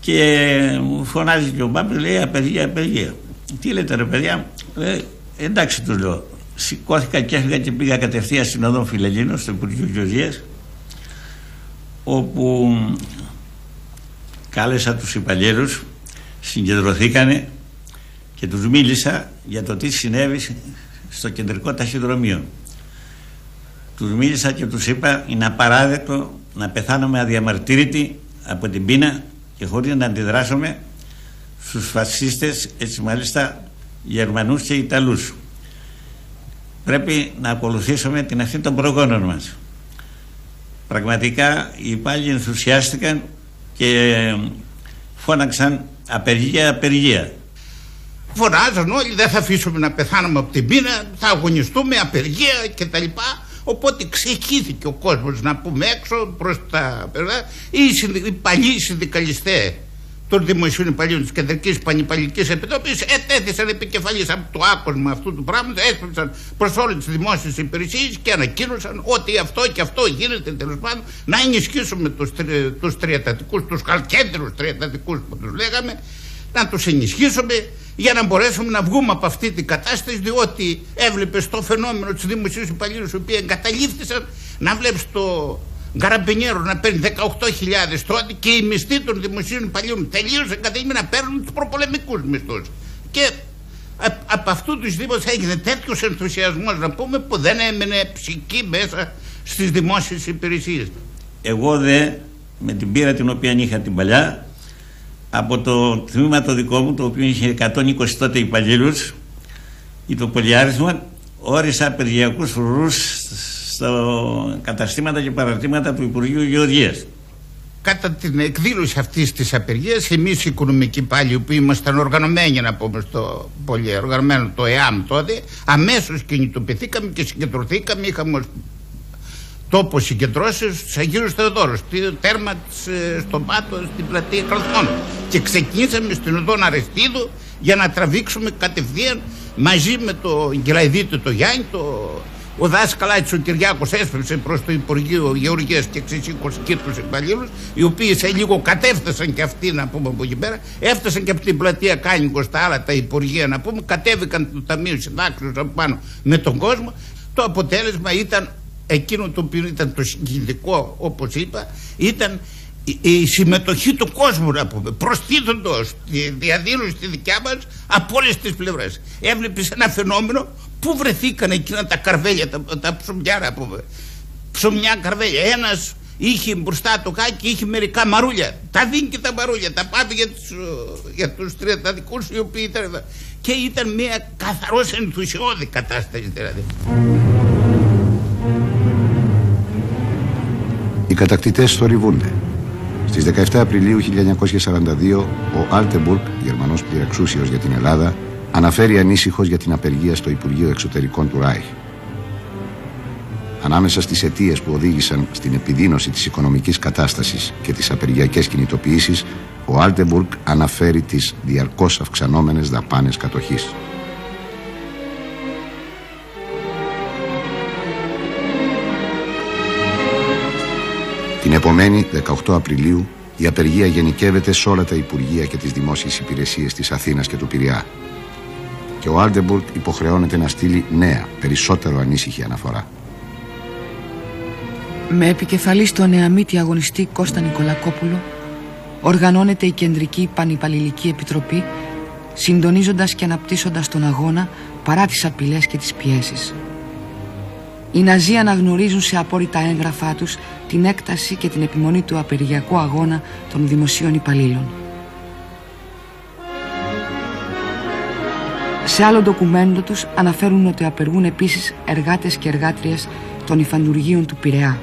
και μου φωνάζει και ο Μπάμπης, λέει απεργία, απεργία. Τι λέτε ρε παιδιά, ε, εντάξει του λέω. Σηκώθηκα και έφυγα και πήγα κατευθείαν στην οδό Φιλελίνος, στο Υπουργείο Γεωργίας, όπου κάλεσα τους υπαλλήλους, συγκεντρωθήκανε και τους μίλησα για το τι συνέβη στο κεντρικό ταχυδρομείο. Τους μίλησα και τους είπα είναι απαράδεκτο να πεθάνουμε αδιαμαρτύρητοι από την πείνα και χωρίς να αντιδράσουμε στους φασίστες, έτσι μάλιστα Γερμανούς και Ιταλούς. Πρέπει να ακολουθήσουμε την αυτή των προγόνων μας. Πραγματικά οι υπάλληλοι ενθουσιάστηκαν και φώναξαν απεργία, απεργία. Φωνάζαν όλοι, δεν θα αφήσουμε να πεθάνουμε από την πείνα, θα αγωνιστούμε, απεργία κτλ. Οπότε ξεχύθηκε ο κόσμος να πούμε έξω προς τα οι παλιοί συνδικαλιστές των δημοσίων υπαλλήλων της Κεντρικής Πανυπαλληλική Επιτροπής ετέθησαν επικεφαλής από το άκοσμα αυτού του πράγματος, έσπευσαν προς όλε τις δημόσιες υπηρεσίες και ανακοίνωσαν ότι αυτό και αυτό γίνεται τέλος πάντων να ενισχύσουμε τους τους τριετατικούς, τους καλκέντρους τριετατικούς που τους λέγαμε, να τους ενισχύσουμε για να μπορέσουμε να βγούμε από αυτή την κατάσταση διότι έβλεπες το φαινόμενο του δημοσίου υπαλλήλου οι οποίοι εγκαταλείφθησαν. Να βλέπεις το, Γκαραμπινιέρο να παίρνει 18.000 τότε και οι μισθοί των δημοσίων υπαλλήλων τελείωσαν καταρχήν να παίρνουν τους προπολεμικούς μισθούς. Και από αυτού τους Δήμους έγινε τέτοιος ενθουσιασμός να πούμε που δεν έμενε ψυχή μέσα στις δημόσιες υπηρεσίες. Εγώ δε με την πείρα την οποία είχα την παλιά από το τμήμα το δικό μου το οποίο είχε 120 τότε υπαλλήλους ή το πολυάριθμο όρισα απεργιακούς φρουρού στα καταστήματα και παραρτήματα του Υπουργείου Γεωργίας. Κατά την εκδήλωση αυτής της απεργίας, εμείς οι οικονομικοί πάλι που ήμασταν οργανωμένοι, να πούμε στο πολύ οργανωμένο το ΕΑΜ τότε, αμέσως κινητοποιηθήκαμε και συγκεντρωθήκαμε. Είχαμε τόπο συγκεντρώσεω στους Αγίους Θεοδόρους, τέρμα ε, στον Πάτο, στην πλατεία Καλθών. Και ξεκινήσαμε στην οδό Αρεστίδου για να τραβήξουμε κατευθείαν μαζί με το Γκυλαϊδίτο το Γιάννη, το ο δάσκαλα ο Κυριάκος έσπευσε προς το Υπουργείο Γεωργίας και ξεσήκωσε και τους υπαλλήλους, οι οποίοι σε λίγο κατέφτασαν και αυτοί να πούμε από εκεί πέρα, έφτασαν και από την πλατεία Κάνικος στα άλλα τα Υπουργεία να πούμε, κατέβηκαν το Ταμείο Συντάξεως από πάνω με τον κόσμο. Το αποτέλεσμα ήταν εκείνο το οποίο ήταν το συγκινητικό, όπως είπα, ήταν η συμμετοχή του κόσμου να πούμε προστίθοντος τη διαδήλωση στη δικιά μας από όλες τις πλευρές έβλεπες ένα φαινόμενο Πού βρεθήκαν εκείνα τα καρβέλια, τα, τα ψωμιά να πούμε. Ψωμιά καρβέλια. Ένας είχε μπροστά το κάκι, είχε μερικά μαρούλια. Τα δίνει και τα μαρούλια. Τα πάμε για τους, για τους τριανταδικούς οι οποίοι ήταν εδώ. Και ήταν μια καθαρός ενθουσιώδη κατάσταση δηλαδή. Οι κατακτητές θορυβούνται. Στις 17 Απριλίου 1942 ο Άλτεμπουργκ, Γερμανός πληρεξούσιος για την Ελλάδα, αναφέρει ανήσυχος για την απεργία στο Υπουργείο Εξωτερικών του Ράιχ. Ανάμεσα στις αιτίες που οδήγησαν στην επιδείνωση της οικονομικής κατάστασης και τις απεργιακές κινητοποιήσεις, ο Άλτεμπουργκ αναφέρει τις διαρκώς αυξανόμενες δαπάνες κατοχής. Την επομένη, 18 Απριλίου, η απεργία γενικεύεται σε όλα τα Υπουργεία και τις δημόσιες υπηρεσίες της Αθήνας και του Πειραιά και ο Άλτεμπουργκ υποχρεώνεται να στείλει νέα, περισσότερο ανήσυχη αναφορά. Με επικεφαλής τον εαμίτη αγωνιστή Κώστα Νικολακόπουλο οργανώνεται η Κεντρική Πανυπαλληλική Επιτροπή συντονίζοντας και αναπτύσσοντας τον αγώνα παρά τις απειλές και τις πιέσεις. Οι Ναζί αναγνωρίζουν σε απόρριτα έγγραφά τους την έκταση και την επιμονή του απεργιακού αγώνα των δημοσίων υπαλλήλων. Σε άλλο ντοκουμέντο τους αναφέρουν ότι απεργούν επίσης εργάτες και εργάτριες των υφαντουργίων του Πειραιά.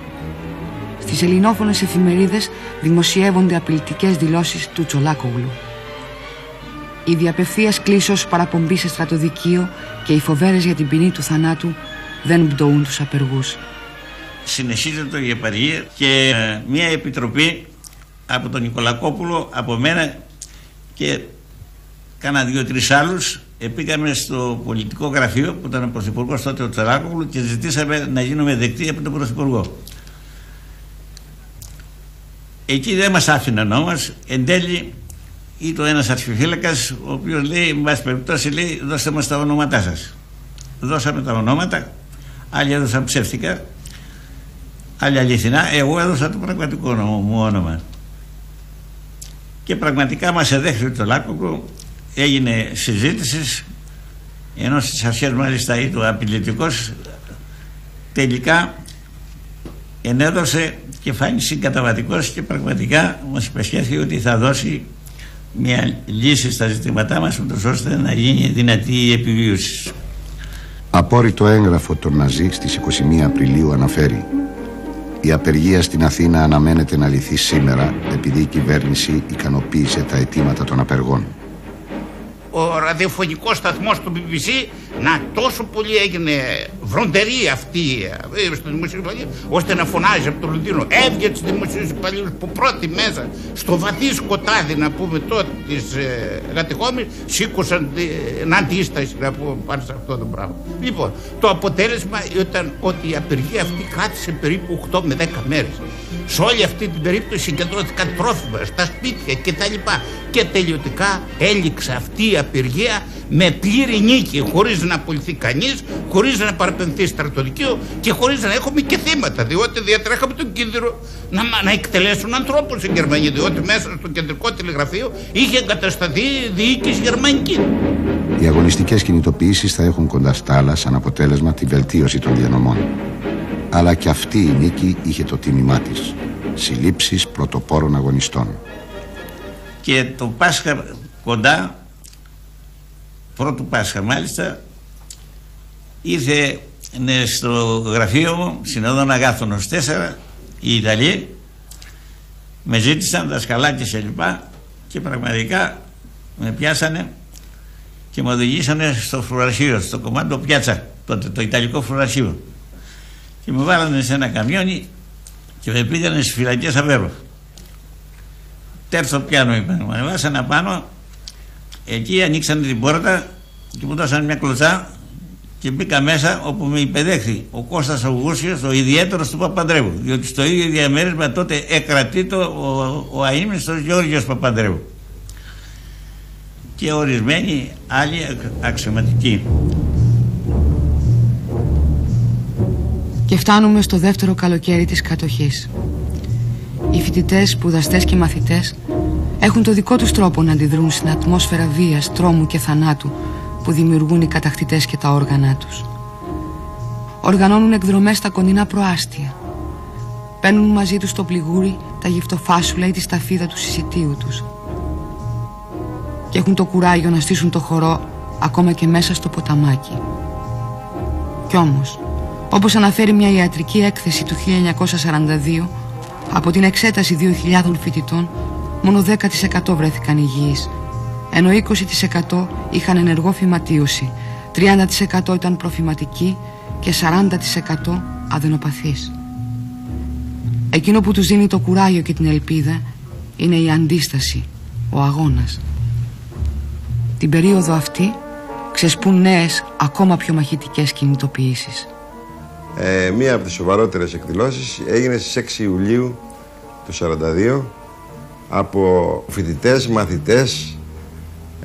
Στις ελληνόφωνες εφημερίδες δημοσιεύονται απειλητικές δηλώσεις του Τσολάκογλου. Η διαπευθείας κλίσος παραπομπή σε στρατοδικείο και οι φοβέρες για την ποινή του θανάτου δεν μπτωούν τους απεργούς. Συνεχίζεται η απεργία και ε, μια επιτροπή από τον Νικολακόπουλο, από μένα και κάνα δύο-τρεις άλλους πήγαμε στο πολιτικό γραφείο που ήταν ο Πρωθυπουργός τότε ο Τσαράκογλου και ζητήσαμε να γίνουμε δεκτοί από τον Πρωθυπουργό. Εκεί δεν μας άφηναν όμω. Εν τέλει ήταν ένας αρχιφύλακας ο οποίος λέει: Εν πάση περιπτώσει, λέει, δώστε μας τα ονόματά σας. Δώσαμε τα ονόματα, άλλοι έδωσαν ψεύτικα, άλλοι αληθινά. Εγώ έδωσα το πραγματικό μου όνομα. Και πραγματικά μας εδέχθη το Τσολάκογλου έγινε συζήτησης ενώ στις αρχές μάλιστα ήταν ο απειλητικός τελικά ενέδωσε και φάνηκε συγκαταβατικός και πραγματικά μας υπεσχέθηκε ότι θα δώσει μια λύση στα ζητήματά μας ούτως ώστε να γίνει δυνατή η επιβίωση. Απόρριτο έγγραφο των Ναζί στις 21 Απριλίου αναφέρει η απεργία στην Αθήνα αναμένεται να λυθεί σήμερα επειδή η κυβέρνηση ικανοποίησε τα αιτήματα των απεργών ο ραδιοφωνικός σταθμός του BBC να τόσο πολύ έγινε βροντερή αυτή ε, στο δημοσίου υπαλλήλου ώστε να φωνάζει από το Λονδίνο έβγαινε του δημοσίου υπαλλήλου που πρώτη μέσα στο βαθύ σκοτάδι να πούμε τότε της ε, σήκωσαν την αντίσταση να πούμε πάνω σε αυτό το πράγμα. Λοιπόν, το αποτέλεσμα ήταν ότι η απεργία αυτή κράτησε περίπου 8 με 10 μέρες. Σε όλη αυτή την περίπτωση συγκεντρώθηκαν τρόφιμα στα σπίτια και τα λοιπά. Και τελειωτικά έληξε αυτή η απεργία με πλήρη νίκη, χωρίς να απολυθεί κανείς, χωρίς να παραπενθεί στρατοδικείο και χωρίς να έχουμε και θύματα, διότι διατρέχαμε τον κίνδυνο να, να εκτελέσουν ανθρώπους οι Γερμανοί, διότι μέσα στο κεντρικό τηλεγραφείο είχε εγκατασταθεί διοίκηση γερμανική. Οι αγωνιστικές κινητοποιήσεις θα έχουν κοντά στα άλλα σαν αποτέλεσμα τη βελτίωση των διανομών. Αλλά και αυτή η νίκη είχε το τίμημά της. Συλλήψεις πρωτοπόρων αγωνιστών. Και το Πάσχα κοντά, πρώτο Πάσχα μάλιστα, ήρθε ναι, στο γραφείο μου, συνοδόν Αγάθωνος 4, οι Ιταλοί, με ζήτησαν δασκαλάκια σε λοιπά και πραγματικά με πιάσανε και με οδηγήσανε στο φρουρασίο, στο κομμάτι Πιάτσα, τότε το Ιταλικό φρουρασίο. Και με βάλανε σε ένα καμιόνι και με πήγανε στις φυλακές Αβέρο. Τέρθο πιάνο είπαν. Με ανεβάσανε πάνω, εκεί ανοίξανε την πόρτα και μου δώσανε μια κλωτσά και μπήκα μέσα όπου με υπεδέχθη ο Κώστας Αυγούσιος, ο ιδιαίτερος του Παπαντρέου. Διότι στο ίδιο διαμέρισμα τότε εκρατεί το ο, ο αείμνηστος Γιώργος Παπαντρέου και ορισμένοι άλλοι αξιωματικοί. Και φτάνουμε στο δεύτερο καλοκαίρι της κατοχής. Οι φοιτητές, σπουδαστές και μαθητές έχουν το δικό τους τρόπο να αντιδρούν στην ατμόσφαιρα βίας, τρόμου και θανάτου που δημιουργούν οι κατακτητές και τα όργανα τους. Οργανώνουν εκδρομές στα κοντινά προάστια. Παίρνουν μαζί τους το πληγούρι, τα γυφτοφάσουλα ή τη σταφίδα του συσιτίου τους και έχουν το κουράγιο να στήσουν το χορό ακόμα και μέσα στο ποταμάκι. Κι όμως, όπως αναφέρει μια ιατρική έκθεση του 1942, από την εξέταση 2.000 φοιτητών, μόνο 10% βρέθηκαν υγιείς, ενώ 20% είχαν ενεργό φυματίωση, 30% ήταν προφυματικοί και 40% αδενοπαθείς. Εκείνο που τους δίνει το κουράγιο και την ελπίδα είναι η αντίσταση, ο αγώνας. Την περίοδο αυτή ξεσπούν νέες ακόμα πιο μαχητικές κινητοποιήσεις. Ε, μία από τις σοβαρότερες εκδηλώσεις έγινε στις 6 Ιουλίου του 1942 από φοιτητές, μαθητές,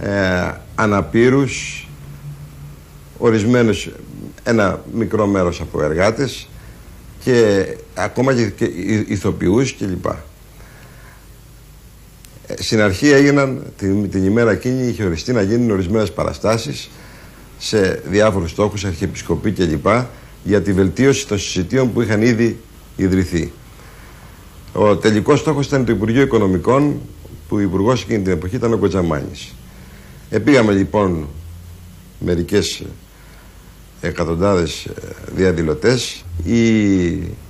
ε, αναπήρους, ορισμένους ένα μικρό μέρος από εργάτες και ακόμα και, και ηθοποιούς κλπ. Στην αρχή έγιναν την, την ημέρα εκείνη, είχε οριστεί να γίνουν ορισμένες παραστάσεις σε διάφορους στόχους, αρχιεπισκοπή κλπ. Για τη βελτίωση των συζητήων που είχαν ήδη ιδρυθεί. Ο τελικός στόχος ήταν το Υπουργείο Οικονομικών, που ο υπουργός εκείνη την εποχή ήταν ο Κοτζαμάνη. Επήγαμε λοιπόν μερικές εκατοντάδες ε, διαδηλωτές οι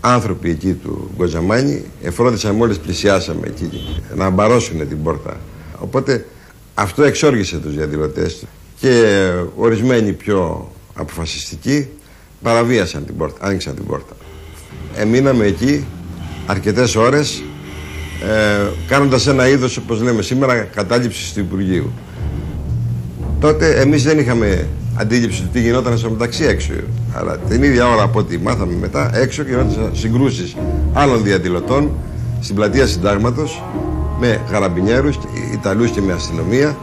άνθρωποι εκεί του Γκοζαμάνη εφρόντισαν μόλις πλησιάσαμε εκεί να μπαρώσουν την πόρτα οπότε αυτό εξόργησε τους διαδηλωτές και ορισμένοι πιο αποφασιστικοί παραβίασαν την πόρτα, άνοιξαν την πόρτα εμείναμε εκεί αρκετές ώρες ε, κάνοντας ένα είδος όπως λέμε σήμερα κατάληψης του Υπουργείου τότε εμείς δεν είχαμε αντίληψη του τι γινόταν στο μεταξύ έξω. Αλλά την ίδια ώρα από ό,τι μάθαμε μετά, έξω γινόταν συγκρούσεις άλλων διαδηλωτών στην πλατεία Συντάγματος με χαραμπινιέρου, Ιταλούς και με αστυνομία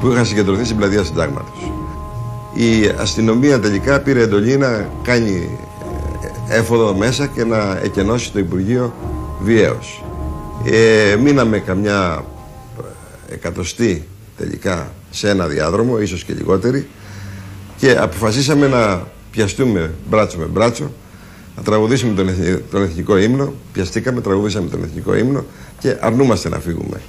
που είχαν συγκεντρωθεί στην πλατεία Συντάγματος. Η αστυνομία τελικά πήρε εντολή να κάνει ε, έφοδο μέσα και να εκενώσει το Υπουργείο βιαίως. Ε, μείναμε καμιά εκατοστή τελικά σε ένα διάδρομο, ίσως και λιγότεροι και αποφασίσαμε να πιαστούμε μπράτσο με μπράτσο, να τραγουδήσουμε τον, τον εθνικό ύμνο. Πιαστήκαμε, τραγουδήσαμε τον εθνικό ύμνο και αρνούμαστε να φύγουμε.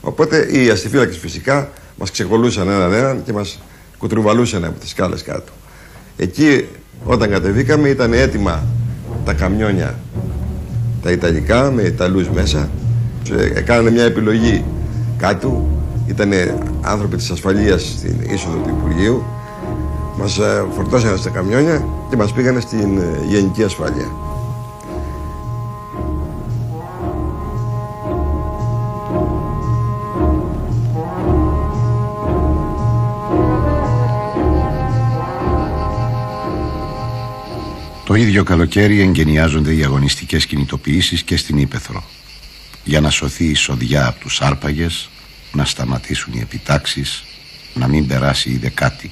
Οπότε οι αστιφύλακες φυσικά μας ξεκολούσαν έναν έναν και μας κουτρουβαλούσαν από τις σκάλες κάτω. Εκεί όταν κατεβήκαμε ήταν έτοιμα τα καμιόνια τα Ιταλικά με Ιταλούς μέσα. Έκαναν μια επιλογή κάτω. Ήταν άνθρωποι της ασφαλείας στην είσοδο του Υπουργείου μας ε, φορτώσανε στα καμιόνια και μας πήγανε στην ε, γενική ασφάλεια. Το Το ίδιο καλοκαίρι εγκαινιάζονται οι αγωνιστικές κινητοποιήσεις και στην Ήπεθρο για να σωθεί η σοδιά από τους άρπαγες, να σταματήσουν οι επιτάξεις, να μην περάσει η δεκάτη.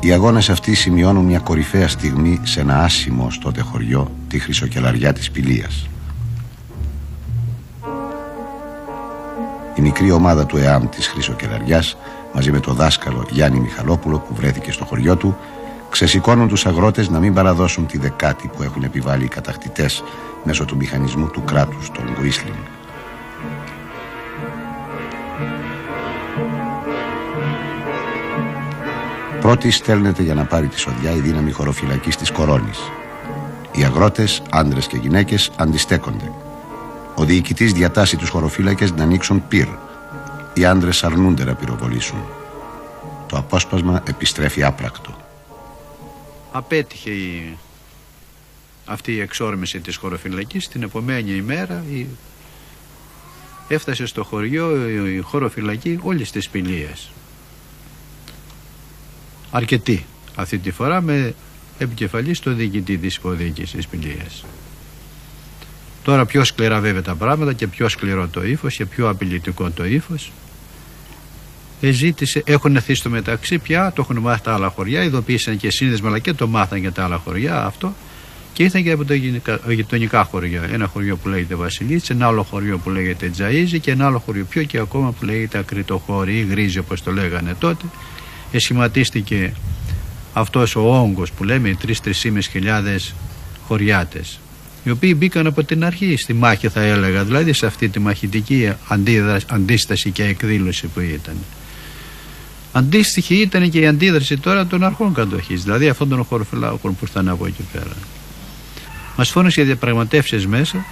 Οι αγώνες αυτοί σημειώνουν μια κορυφαία στιγμή σε ένα άσημο τότε χωριό, τη Χρυσοκελαριά της Πηλίας. Η μικρή ομάδα του ΕΑΜ της Χρυσοκελαριάς μαζί με το δάσκαλο Γιάννη Μιχαλόπουλο που βρέθηκε στο χωριό του ξεσηκώνουν τους αγρότες να μην παραδώσουν τη δεκάτη που έχουν επιβάλει οι κατακτητές μέσω του μηχανισμού του κράτους, των Γκουίσλινγκ. Πρώτη στέλνεται για να πάρει τη σοδιά η δύναμη χωροφυλακής της Κορώνης. Οι αγρότες, άντρες και γυναίκες αντιστέκονται. Ο διοικητής διατάσσει τους χωροφύλακες να ανοίξουν πυρ. Οι άντρες αρνούνται να πυροβολήσουν. Το απόσπασμα επιστρέφει άπρακτο. Απέτυχε η... αυτή η εξόρμηση της χωροφυλακής την επομένη ημέρα η... έφτασε στο χωριό η χωροφυλακή όλης της πηλίας αρκετή αυτή τη φορά με επικεφαλής στο διοικητή της υποδιοίκησης της Πηλίας. Τώρα πιο σκληρά βέβαια τα πράγματα και πιο σκληρό το ύφος και πιο απειλητικό το ύφος. Εζήτησε, έχουν έρθει στο μεταξύ πια, το έχουν μάθει τα άλλα χωριά, ειδοποίησαν και σύνδεσμα αλλά και το μάθαν για τα άλλα χωριά αυτό. Και ήρθαν και από τα γειτονικά χωριά. Ένα χωριό που λέγεται Βασιλίτση, ένα άλλο χωριό που λέγεται Τζαΐζη και ένα άλλο χωριό πιο και ακόμα που λέγεται Ακριτοχώρη ή Γρίζη όπως το λέγανε τότε. Εσηματίστηκε αυτός ο όγκος που λέμε οι 3-3,5 χιλιάδες χωριάτες οι οποίοι μπήκαν από την αρχή στη μάχη θα έλεγα δηλαδή σε αυτή τη μαχητική αντίσταση και εκδήλωση που ήταν αντίστοιχη ήταν και η αντίδραση τώρα των αρχών κατοχής, δηλαδή αυτών των χωροφυλάκων που ήρθαν από εκεί πέρα. Μας φώνησε για διαπραγματεύσεις μέσα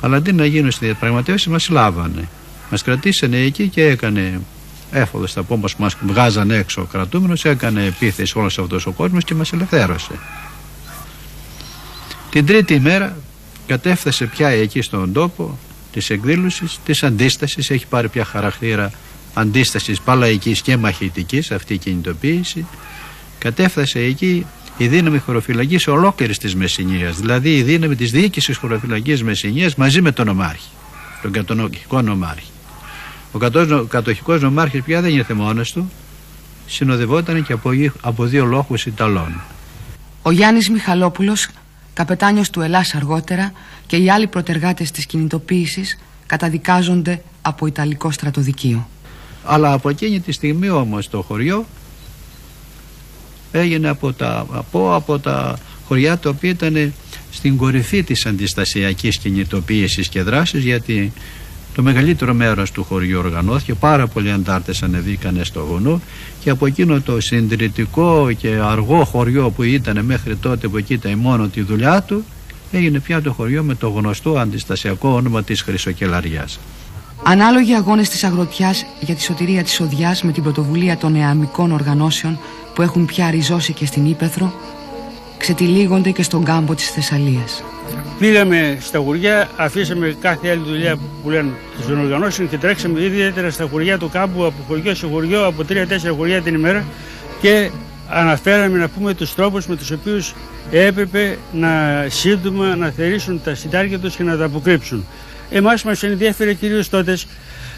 αλλά αντί να γίνουν στι διαπραγματεύσει μας λάβανε. Μας κρατήσανε εκεί και έκανε έφοδος στα πόμπα που μας βγάζαν έξω ο κρατούμενος έκανε επίθεση όλος αυτός ο κόσμος και μας ελευθέρωσε. Την τρίτη ημέρα κατέφθασε πια εκεί στον τόπο της εκδήλωσης, της αντίστασης. Έχει πάρει πια χαρακτήρα αντίστασης παλαϊκής και μαχητικής αυτή η κινητοποίηση κατέφθασε εκεί η δύναμη χωροφυλακής ολόκληρης της Μεσσηνίας δηλαδή η δύναμη της διοίκησης χωροφυλακής Μεσσηνίας μαζί με τον Ομάρχη τον κατονοκικό Ομάρχη ο κατοχικός νομάρχης πια δεν ήρθε μόνος του, συνοδευόταν και από, από δύο λόγους Ιταλών. Ο Γιάννης Μιχαλόπουλος, καπετάνιος του Ελλάς αργότερα και οι άλλοι προτεργάτες της κινητοποίησης καταδικάζονται από Ιταλικό στρατοδικείο. Αλλά από εκείνη τη στιγμή όμως το χωριό έγινε από τα, από, από τα χωριά τα οποία ήταν στην κορυφή της αντιστασιακής κινητοποίησης και δράσης γιατί το μεγαλύτερο μέρος του χωριού οργανώθηκε, πάρα πολλοί αντάρτες ανεβήκανε στο βουνό και από εκείνο το συντηρητικό και αργό χωριό που ήταν μέχρι τότε που εκεί ήταν μόνο τη δουλειά του έγινε πια το χωριό με το γνωστό αντιστασιακό όνομα της Χρυσοκελαριάς. Ανάλογοι αγώνες της αγροτιάς για τη σωτηρία της οδιάς με την πρωτοβουλία των νεαμικών οργανώσεων που έχουν πια ριζώσει και στην Ήπεθρο ξετυλίγονται και στον κάμπο της Θεσσαλίας. Πήγαμε στα χωριά, αφήσαμε κάθε άλλη δουλειά που λένε των οργανώσεων και τρέξαμε ιδιαίτερα στα χωριά του κάμπου από χωριό σε χωριό, από τρία-τέσσερα χωριά την ημέρα και αναφέραμε να πούμε τους τρόπους με τους οποίους έπρεπε να σύντομα να θερήσουν τα συντάρια τους και να τα αποκρύψουν. Εμάς μας ενδιαφέρει κυρίως τότε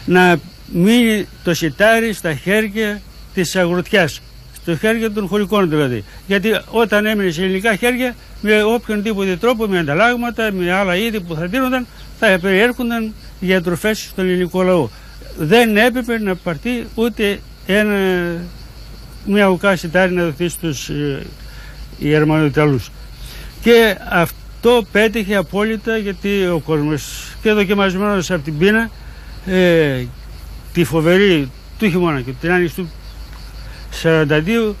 να μείνει το σιτάρι στα χέρια της αγροτιάς στο χέρια των χωρικών δηλαδή. Γιατί όταν έμεινε σε ελληνικά χέρια, με οποιονδήποτε τρόπο, με ανταλλάγματα, με άλλα είδη που θα δίνονταν, θα περιέρχονταν για τροφές στον ελληνικό λαό. Δεν έπρεπε να πάρθει ούτε ένα, μια ουκά σιτάρι να δοθεί στους ε, Γερμανοϊταλούς. Και αυτό πέτυχε απόλυτα γιατί ο κόσμος και δοκιμασμένος από την πείνα ε, τη φοβερή του χειμώνα και την άνοιξη του 42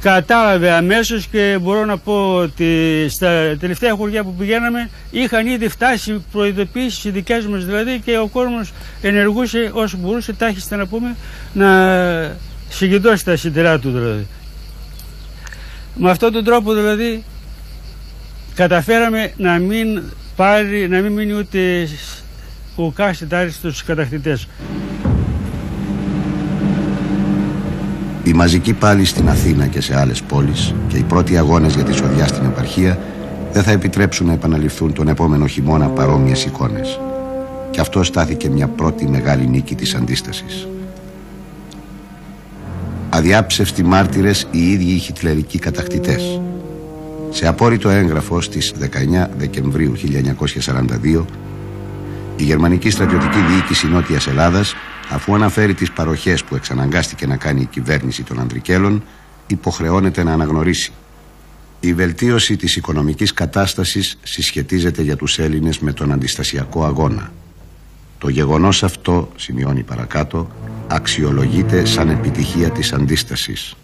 κατάλαβε αμέσως και μπορώ να πω ότι στα τελευταία χωριά που πηγαίναμε είχαν ήδη φτάσει προειδοποίησεις οι δικές μας δηλαδή και ο κόσμος ενεργούσε όσο μπορούσε τάχιστα να πούμε να συγκεντρώσει τα σιτηρά του δηλαδή. Με αυτόν τον τρόπο δηλαδή καταφέραμε να μην πάρει, να μην μείνει ούτε ο κάστητάρης στους κατακτητές. Η μαζική πάλι στην Αθήνα και σε άλλες πόλεις και οι πρώτοι αγώνες για τη σοδιά στην επαρχία δεν θα επιτρέψουν να επαναληφθούν τον επόμενο χειμώνα παρόμοιες εικόνες. Και αυτό στάθηκε μια πρώτη μεγάλη νίκη της αντίστασης. Αδιάψευτοι μάρτυρες οι ίδιοι οι χιτλερικοί κατακτητές. Σε απόρριτο έγγραφο στις 19 Δεκεμβρίου 1942 η Γερμανική Στρατιωτική Διοίκηση Νότιας Ελλάδας αφού αναφέρει τις παροχές που εξαναγκάστηκε να κάνει η κυβέρνηση των Ανδρικέλων υποχρεώνεται να αναγνωρίσει η βελτίωση της οικονομικής κατάστασης συσχετίζεται για τους Έλληνες με τον αντιστασιακό αγώνα. Το γεγονός αυτό, σημειώνει παρακάτω, αξιολογείται σαν επιτυχία της αντίστασης.